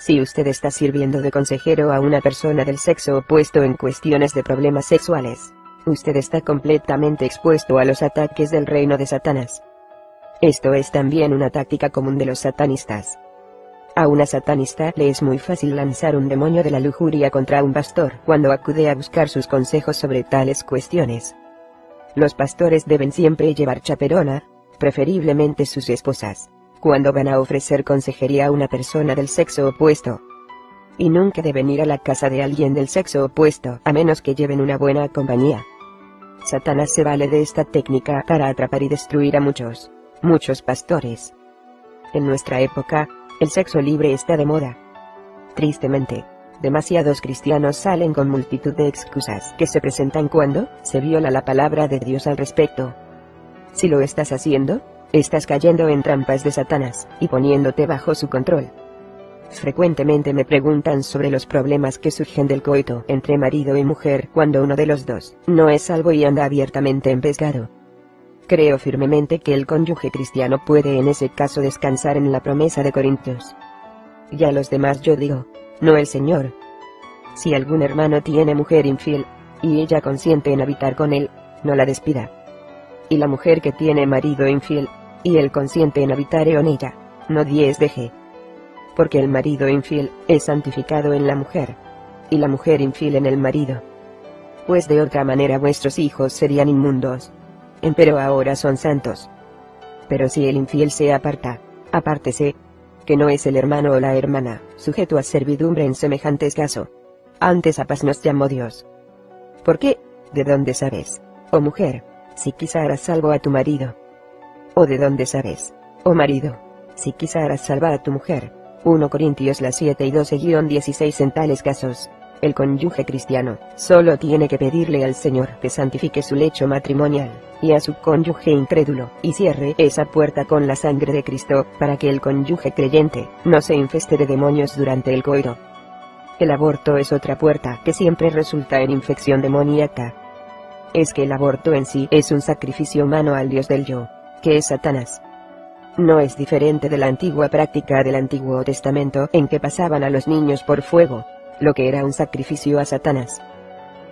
Si usted está sirviendo de consejero a una persona del sexo opuesto en cuestiones de problemas sexuales, usted está completamente expuesto a los ataques del reino de Satanás. Esto es también una táctica común de los satanistas. A una satanista le es muy fácil lanzar un demonio de la lujuria contra un pastor cuando acude a buscar sus consejos sobre tales cuestiones. Los pastores deben siempre llevar chaperona, preferiblemente sus esposas, cuando van a ofrecer consejería a una persona del sexo opuesto. Y nunca deben ir a la casa de alguien del sexo opuesto a menos que lleven una buena compañía. Satanás se vale de esta técnica para atrapar y destruir a muchos, muchos pastores. En nuestra época, el sexo libre está de moda. Tristemente, Demasiados cristianos salen con multitud de excusas que se presentan cuando se viola la palabra de Dios al respecto. Si lo estás haciendo, estás cayendo en trampas de Satanás y poniéndote bajo su control. Frecuentemente me preguntan sobre los problemas que surgen del coito entre marido y mujer cuando uno de los dos no es salvo y anda abiertamente en. Creo firmemente que el cónyuge cristiano puede en ese caso descansar en la promesa de Corintios. Y a los demás yo digo, no el Señor. Si algún hermano tiene mujer infiel, y ella consiente en habitar con él, no la despida. Y la mujer que tiene marido infiel, y él consiente en habitar con ella, no diez deje. Porque el marido infiel es santificado en la mujer, y la mujer infiel en el marido. Pues de otra manera vuestros hijos serían inmundos. Empero ahora son santos. Pero si el infiel se aparta, apártese, que no es el hermano o la hermana, sujeto a servidumbre en semejantes caso. Antes a paz nos llamó Dios. ¿Por qué? ¿De dónde sabes? Oh mujer, si quizá harás salvo a tu marido. ¿O de dónde sabes? Oh marido, si quizá harás salvar a tu mujer. 1 Corintios las 7 y 12-16 En tales casos, el cónyuge cristiano, solo tiene que pedirle al Señor que santifique su lecho matrimonial, y a su cónyuge incrédulo, y cierre esa puerta con la sangre de Cristo, para que el cónyuge creyente, no se infeste de demonios durante el coiro. El aborto es otra puerta que siempre resulta en infección demoníaca. Es que el aborto en sí es un sacrificio humano al Dios del yo, que es Satanás. No es diferente de la antigua práctica del Antiguo Testamento en que pasaban a los niños por fuego, lo que era un sacrificio a Satanás.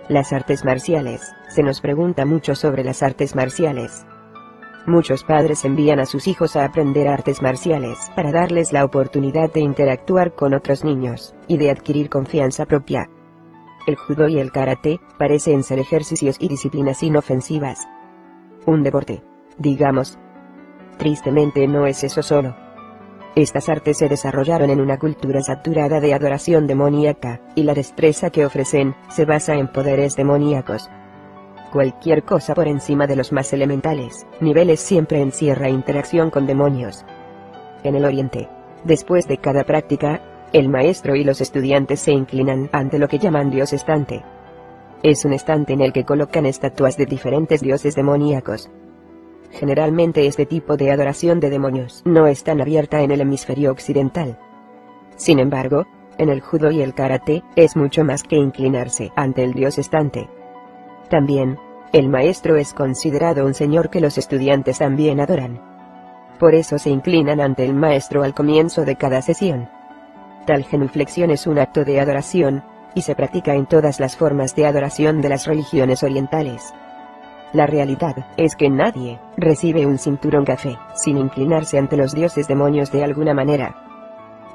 Las artes marciales, se nos pregunta mucho sobre las artes marciales. Muchos padres envían a sus hijos a aprender artes marciales para darles la oportunidad de interactuar con otros niños, y de adquirir confianza propia. El judo y el karate parecen ser ejercicios y disciplinas inofensivas. Un deporte, digamos. Tristemente no es eso solo. Estas artes se desarrollaron en una cultura saturada de adoración demoníaca, y la destreza que ofrecen, se basa en poderes demoníacos. Cualquier cosa por encima de los más elementales, niveles siempre encierra interacción con demonios. En el Oriente, después de cada práctica, el maestro y los estudiantes se inclinan ante lo que llaman Dios estante. Es un estante en el que colocan estatuas de diferentes dioses demoníacos, Generalmente este tipo de adoración de demonios no es tan abierta en el hemisferio occidental. Sin embargo, en el judo y el karate, es mucho más que inclinarse ante el dios estante. También, el maestro es considerado un señor que los estudiantes también adoran. Por eso se inclinan ante el maestro al comienzo de cada sesión. Tal genuflexión es un acto de adoración, y se practica en todas las formas de adoración de las religiones orientales. La realidad es que nadie recibe un cinturón café sin inclinarse ante los dioses demonios de alguna manera.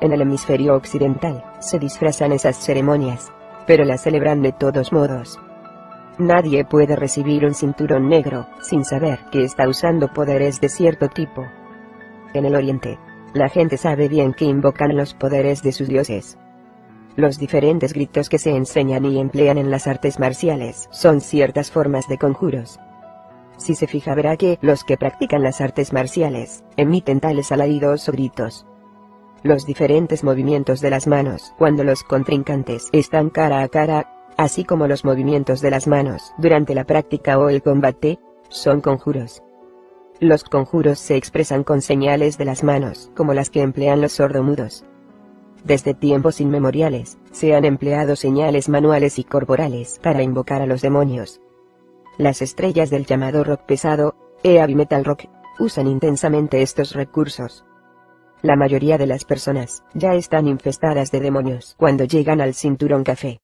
En el hemisferio occidental se disfrazan esas ceremonias, pero las celebran de todos modos. Nadie puede recibir un cinturón negro sin saber que está usando poderes de cierto tipo. En el Oriente, la gente sabe bien que invocan los poderes de sus dioses. Los diferentes gritos que se enseñan y emplean en las artes marciales son ciertas formas de conjuros. Si se fija verá que los que practican las artes marciales emiten tales alaridos o gritos. Los diferentes movimientos de las manos cuando los contrincantes están cara a cara, así como los movimientos de las manos durante la práctica o el combate, son conjuros. Los conjuros se expresan con señales de las manos, como las que emplean los sordomudos. Desde tiempos inmemoriales, se han empleado señales manuales y corporales para invocar a los demonios. Las estrellas del llamado rock pesado, heavy metal rock, usan intensamente estos recursos. La mayoría de las personas ya están infestadas de demonios cuando llegan al cinturón café.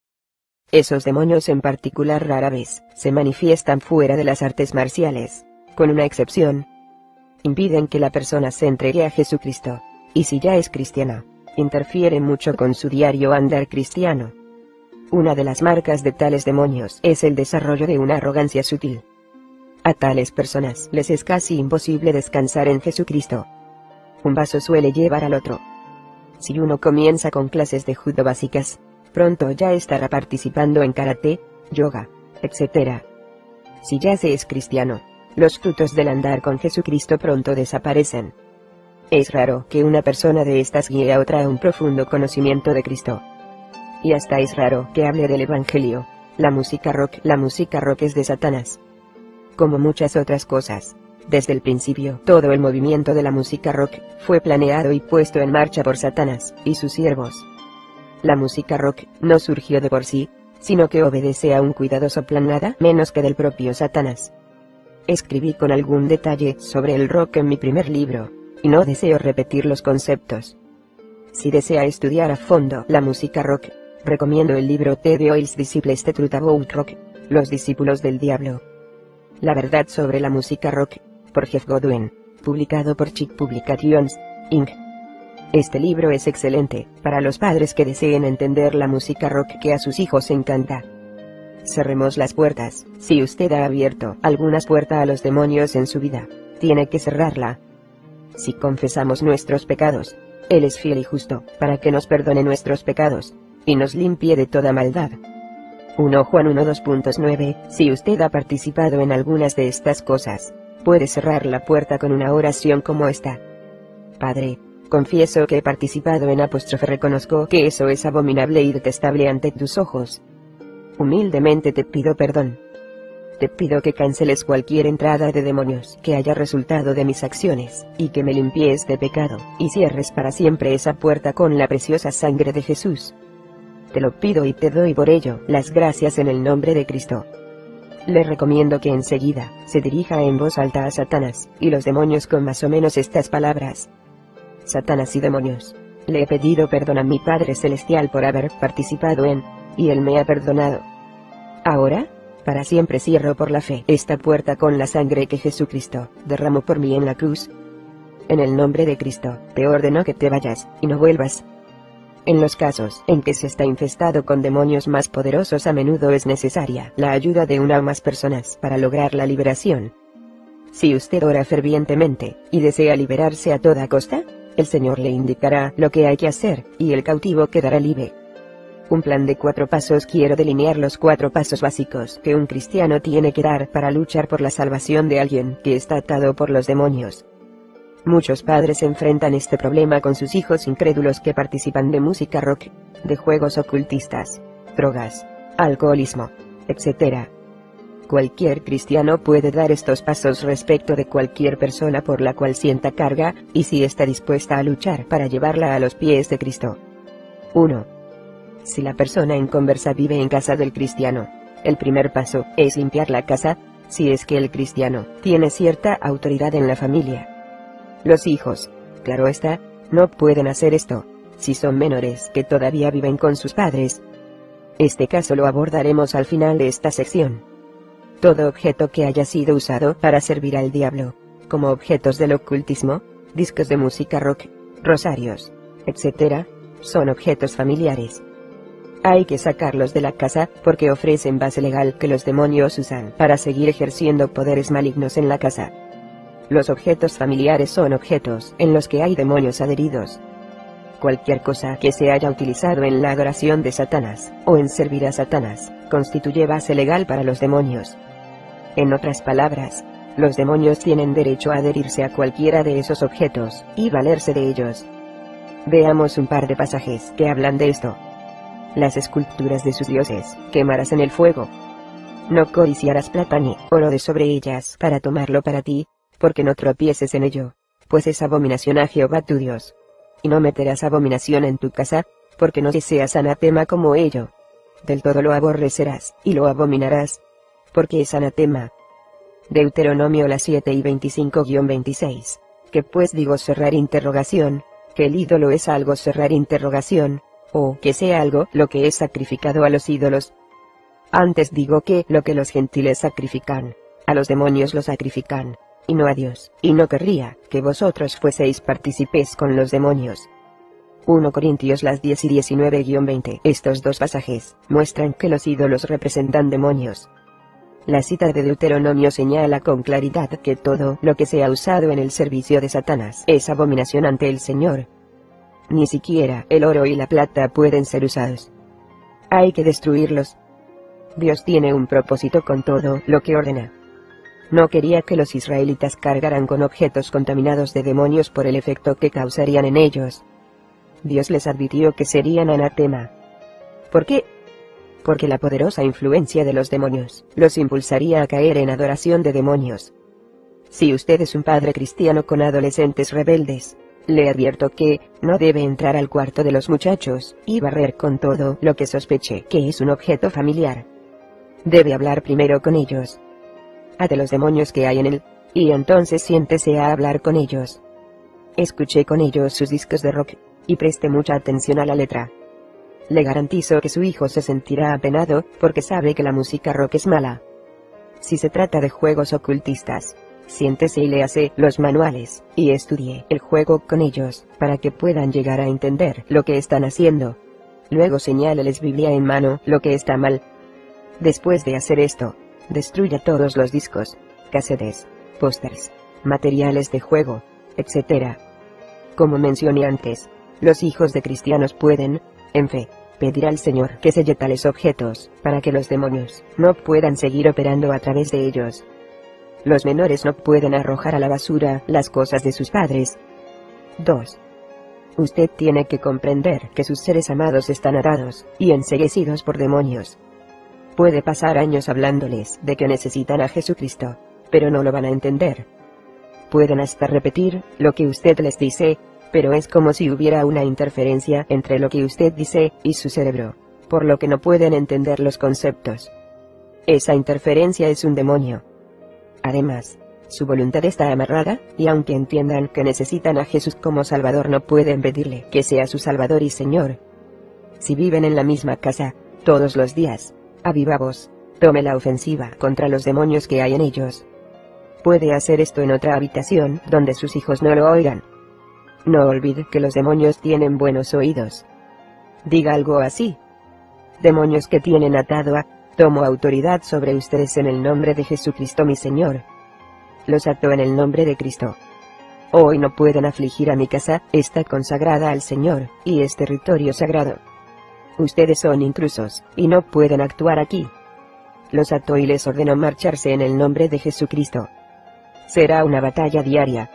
Esos demonios en particular rara vez se manifiestan fuera de las artes marciales, con una excepción. Impiden que la persona se entregue a Jesucristo, y si ya es cristiana, interfiere mucho con su diario andar cristiano. Una de las marcas de tales demonios es el desarrollo de una arrogancia sutil. A tales personas les es casi imposible descansar en Jesucristo. Un vaso suele llevar al otro. Si uno comienza con clases de judo básicas, pronto ya estará participando en karate, yoga, etc. Si ya se es cristiano, los frutos del andar con Jesucristo pronto desaparecen. Es raro que una persona de estas guíe a otra a un profundo conocimiento de Cristo. Y hasta es raro que hable del Evangelio. La música rock, la música rock es de Satanás. Como muchas otras cosas. Desde el principio, todo el movimiento de la música rock fue planeado y puesto en marcha por Satanás y sus siervos. La música rock no surgió de por sí, sino que obedece a un cuidadoso plan nada menos que del propio Satanás. Escribí con algún detalle sobre el rock en mi primer libro, y no deseo repetir los conceptos. Si desea estudiar a fondo la música rock, recomiendo el libro T. de Oils Disciples The Truth Rock, Los Discípulos del Diablo. La verdad sobre la música rock, por Jeff Godwin, publicado por Chick Publications, Inc. Este libro es excelente, para los padres que deseen entender la música rock que a sus hijos encanta. Cerremos las puertas, si usted ha abierto algunas puertas a los demonios en su vida, tiene que cerrarla. Si confesamos nuestros pecados, Él es fiel y justo, para que nos perdone nuestros pecados, y nos limpie de toda maldad. 1 Juan 1 2.9 Si usted ha participado en algunas de estas cosas, puede cerrar la puerta con una oración como esta. Padre, confieso que he participado en apóstrofe reconozco que eso es abominable y detestable ante tus ojos. Humildemente te pido perdón. Te pido que canceles cualquier entrada de demonios que haya resultado de mis acciones, y que me limpies de pecado, y cierres para siempre esa puerta con la preciosa sangre de Jesús. Te lo pido y te doy por ello las gracias en el nombre de Cristo. Le recomiendo que enseguida se dirija en voz alta a Satanás y los demonios con más o menos estas palabras. Satanás y demonios. Le he pedido perdón a mi Padre Celestial por haber participado en, y Él me ha perdonado. Ahora, para siempre cierro por la fe esta puerta con la sangre que Jesucristo derramó por mí en la cruz. En el nombre de Cristo, te ordeno que te vayas, y no vuelvas. En los casos en que se está infestado con demonios más poderosos a menudo es necesaria la ayuda de una o más personas para lograr la liberación. Si usted ora fervientemente, y desea liberarse a toda costa, el Señor le indicará lo que hay que hacer, y el cautivo quedará libre. Un plan de cuatro pasos quiero delinear los cuatro pasos básicos que un cristiano tiene que dar para luchar por la salvación de alguien que está atado por los demonios. Muchos padres enfrentan este problema con sus hijos incrédulos que participan de música rock, de juegos ocultistas, drogas, alcoholismo, etc. Cualquier cristiano puede dar estos pasos respecto de cualquier persona por la cual sienta carga, y si está dispuesta a luchar para llevarla a los pies de Cristo. 1. Si la persona en conversa vive en casa del cristiano, el primer paso es limpiar la casa, si es que el cristiano tiene cierta autoridad en la familia. Los hijos, claro está, no pueden hacer esto, si son menores que todavía viven con sus padres. Este caso lo abordaremos al final de esta sección. Todo objeto que haya sido usado para servir al diablo, como objetos del ocultismo, discos de música rock, rosarios, etc., son objetos familiares. Hay que sacarlos de la casa, porque ofrecen base legal que los demonios usan para seguir ejerciendo poderes malignos en la casa. Los objetos familiares son objetos en los que hay demonios adheridos. Cualquier cosa que se haya utilizado en la adoración de Satanás, o en servir a Satanás, constituye base legal para los demonios. En otras palabras, los demonios tienen derecho a adherirse a cualquiera de esos objetos, y valerse de ellos. Veamos un par de pasajes que hablan de esto las esculturas de sus dioses, quemarás en el fuego. No codiciarás plata ni oro de sobre ellas para tomarlo para ti, porque no tropieces en ello, pues es abominación a Jehová tu Dios. Y no meterás abominación en tu casa, porque no deseas anatema como ello. Del todo lo aborrecerás, y lo abominarás, porque es anatema. Deuteronomio las 7 y 25-26. Que pues digo cerrar interrogación, que el ídolo es algo cerrar interrogación, o que sea algo lo que es sacrificado a los ídolos. Antes digo que lo que los gentiles sacrifican, a los demonios lo sacrifican, y no a Dios, y no querría que vosotros fueseis participes con los demonios. 1 Corintios las 10 y 19-20 Estos dos pasajes muestran que los ídolos representan demonios. La cita de Deuteronomio señala con claridad que todo lo que sea usado en el servicio de Satanás es abominación ante el Señor, ni siquiera el oro y la plata pueden ser usados. Hay que destruirlos. Dios tiene un propósito con todo lo que ordena. No quería que los israelitas cargaran con objetos contaminados de demonios por el efecto que causarían en ellos. Dios les advirtió que serían anatema. ¿Por qué? Porque la poderosa influencia de los demonios los impulsaría a caer en adoración de demonios. Si usted es un padre cristiano con adolescentes rebeldes, le advierto que, no debe entrar al cuarto de los muchachos, y barrer con todo lo que sospeche que es un objeto familiar. Debe hablar primero con ellos. De los demonios que hay en él, y entonces siéntese a hablar con ellos. Escuché con ellos sus discos de rock, y preste mucha atención a la letra. Le garantizo que su hijo se sentirá apenado, porque sabe que la música rock es mala. Si se trata de juegos ocultistas, siéntese y léase los manuales, y estudie el juego con ellos, para que puedan llegar a entender lo que están haciendo. Luego señáleles Biblia en mano lo que está mal. Después de hacer esto, destruya todos los discos, casetes, pósters, materiales de juego, etc. Como mencioné antes, los hijos de cristianos pueden, en fe, pedir al Señor que selle tales objetos, para que los demonios no puedan seguir operando a través de ellos. Los menores no pueden arrojar a la basura las cosas de sus padres. 2. Usted tiene que comprender que sus seres amados están atados y enseguecidos por demonios. Puede pasar años hablándoles de que necesitan a Jesucristo, pero no lo van a entender. Pueden hasta repetir lo que usted les dice, pero es como si hubiera una interferencia entre lo que usted dice y su cerebro, por lo que no pueden entender los conceptos. Esa interferencia es un demonio. Además, su voluntad está amarrada, y aunque entiendan que necesitan a Jesús como Salvador no pueden pedirle que sea su Salvador y Señor. Si viven en la misma casa, todos los días, a viva voz, tome la ofensiva contra los demonios que hay en ellos. Puede hacer esto en otra habitación, donde sus hijos no lo oigan. No olvide que los demonios tienen buenos oídos. Diga algo así. Demonios que tienen atado a Tomo autoridad sobre ustedes en el nombre de Jesucristo mi Señor. Los ato en el nombre de Cristo. Hoy no pueden afligir a mi casa, está consagrada al Señor, y es territorio sagrado. Ustedes son intrusos, y no pueden actuar aquí. Los ato y les ordeno marcharse en el nombre de Jesucristo. Será una batalla diaria.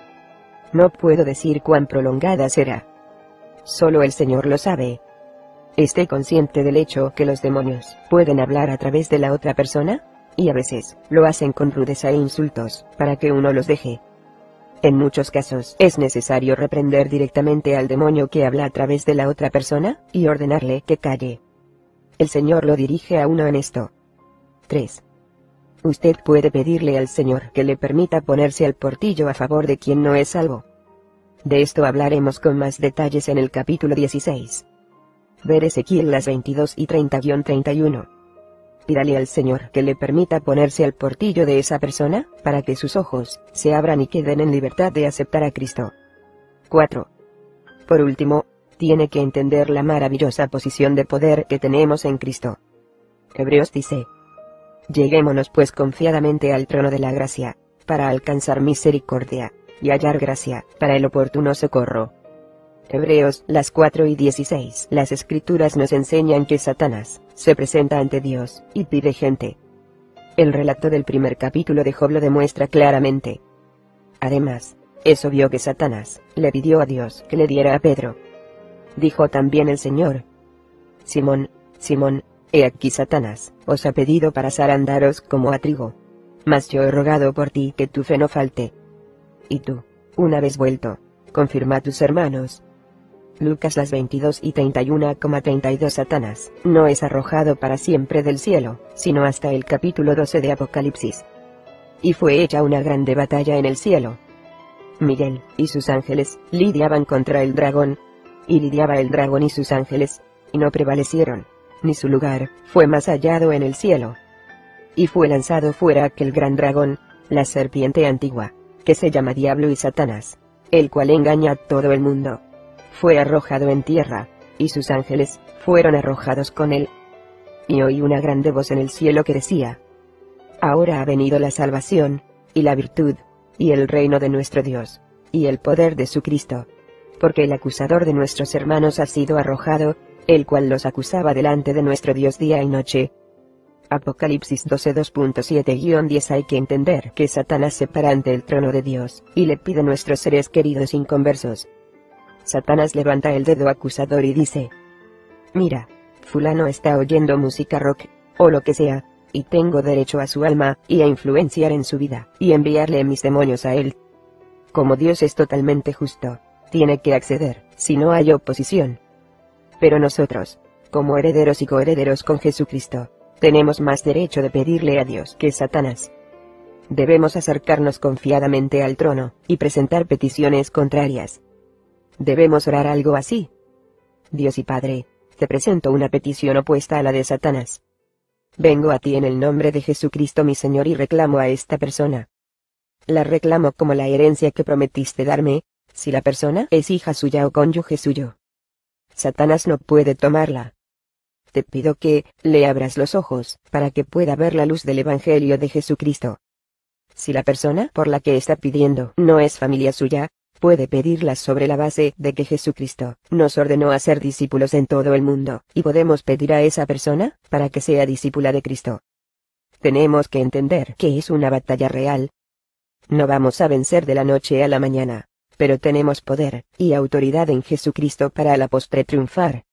No puedo decir cuán prolongada será. Solo el Señor lo sabe. Esté consciente del hecho que los demonios pueden hablar a través de la otra persona, y a veces lo hacen con rudeza e insultos, para que uno los deje. En muchos casos es necesario reprender directamente al demonio que habla a través de la otra persona, y ordenarle que calle. El Señor lo dirige a uno en esto. 3. Usted puede pedirle al Señor que le permita ponerse al portillo a favor de quien no es salvo. De esto hablaremos con más detalles en el capítulo 16. Ver Ezequiel las 22 y 30-31. Pídale al Señor que le permita ponerse al portillo de esa persona, para que sus ojos se abran y queden en libertad de aceptar a Cristo. 4. Por último, tiene que entender la maravillosa posición de poder que tenemos en Cristo. Hebreos dice, Lleguémonos pues confiadamente al trono de la gracia, para alcanzar misericordia, y hallar gracia, para el oportuno socorro. Hebreos, las 4 y 16. Las escrituras nos enseñan que Satanás, se presenta ante Dios, y pide gente. El relato del primer capítulo de Job lo demuestra claramente. Además, es obvio que Satanás, le pidió a Dios que le diera a Pedro. Dijo también el Señor. Simón, Simón, he aquí Satanás, os ha pedido para zarandaros como a trigo. Mas yo he rogado por ti que tu fe no falte. Y tú, una vez vuelto, confirma a tus hermanos, Lucas las 22 y 31,32 Satanás, no es arrojado para siempre del cielo, sino hasta el capítulo 12 de Apocalipsis. Y fue hecha una grande batalla en el cielo. Miguel, y sus ángeles, lidiaban contra el dragón. Y lidiaba el dragón y sus ángeles, y no prevalecieron, ni su lugar, fue más hallado en el cielo. Y fue lanzado fuera aquel gran dragón, la serpiente antigua, que se llama Diablo y Satanás, el cual engaña a todo el mundo fue arrojado en tierra, y sus ángeles, fueron arrojados con él. Y oí una grande voz en el cielo que decía, Ahora ha venido la salvación, y la virtud, y el reino de nuestro Dios, y el poder de su Cristo. Porque el acusador de nuestros hermanos ha sido arrojado, el cual los acusaba delante de nuestro Dios día y noche. Apocalipsis 12 2.7-10 Hay que entender que Satanás se para ante el trono de Dios, y le pide nuestros seres queridos inconversos, Satanás levanta el dedo acusador y dice, Mira, fulano está oyendo música rock, o lo que sea, y tengo derecho a su alma, y a influenciar en su vida, y enviarle mis demonios a él. Como Dios es totalmente justo, tiene que acceder, si no hay oposición. Pero nosotros, como herederos y coherederos con Jesucristo, tenemos más derecho de pedirle a Dios que Satanás. Debemos acercarnos confiadamente al trono, y presentar peticiones contrarias. Debemos orar algo así. Dios y Padre, te presento una petición opuesta a la de Satanás. Vengo a ti en el nombre de Jesucristo mi Señor y reclamo a esta persona. La reclamo como la herencia que prometiste darme, si la persona es hija suya o cónyuge suyo. Satanás no puede tomarla. Te pido que, le abras los ojos, para que pueda ver la luz del Evangelio de Jesucristo. Si la persona por la que está pidiendo no es familia suya, puede pedirlas sobre la base de que Jesucristo nos ordenó a ser discípulos en todo el mundo, y podemos pedir a esa persona, para que sea discípula de Cristo. Tenemos que entender que es una batalla real. No vamos a vencer de la noche a la mañana, pero tenemos poder y autoridad en Jesucristo para la postre triunfar.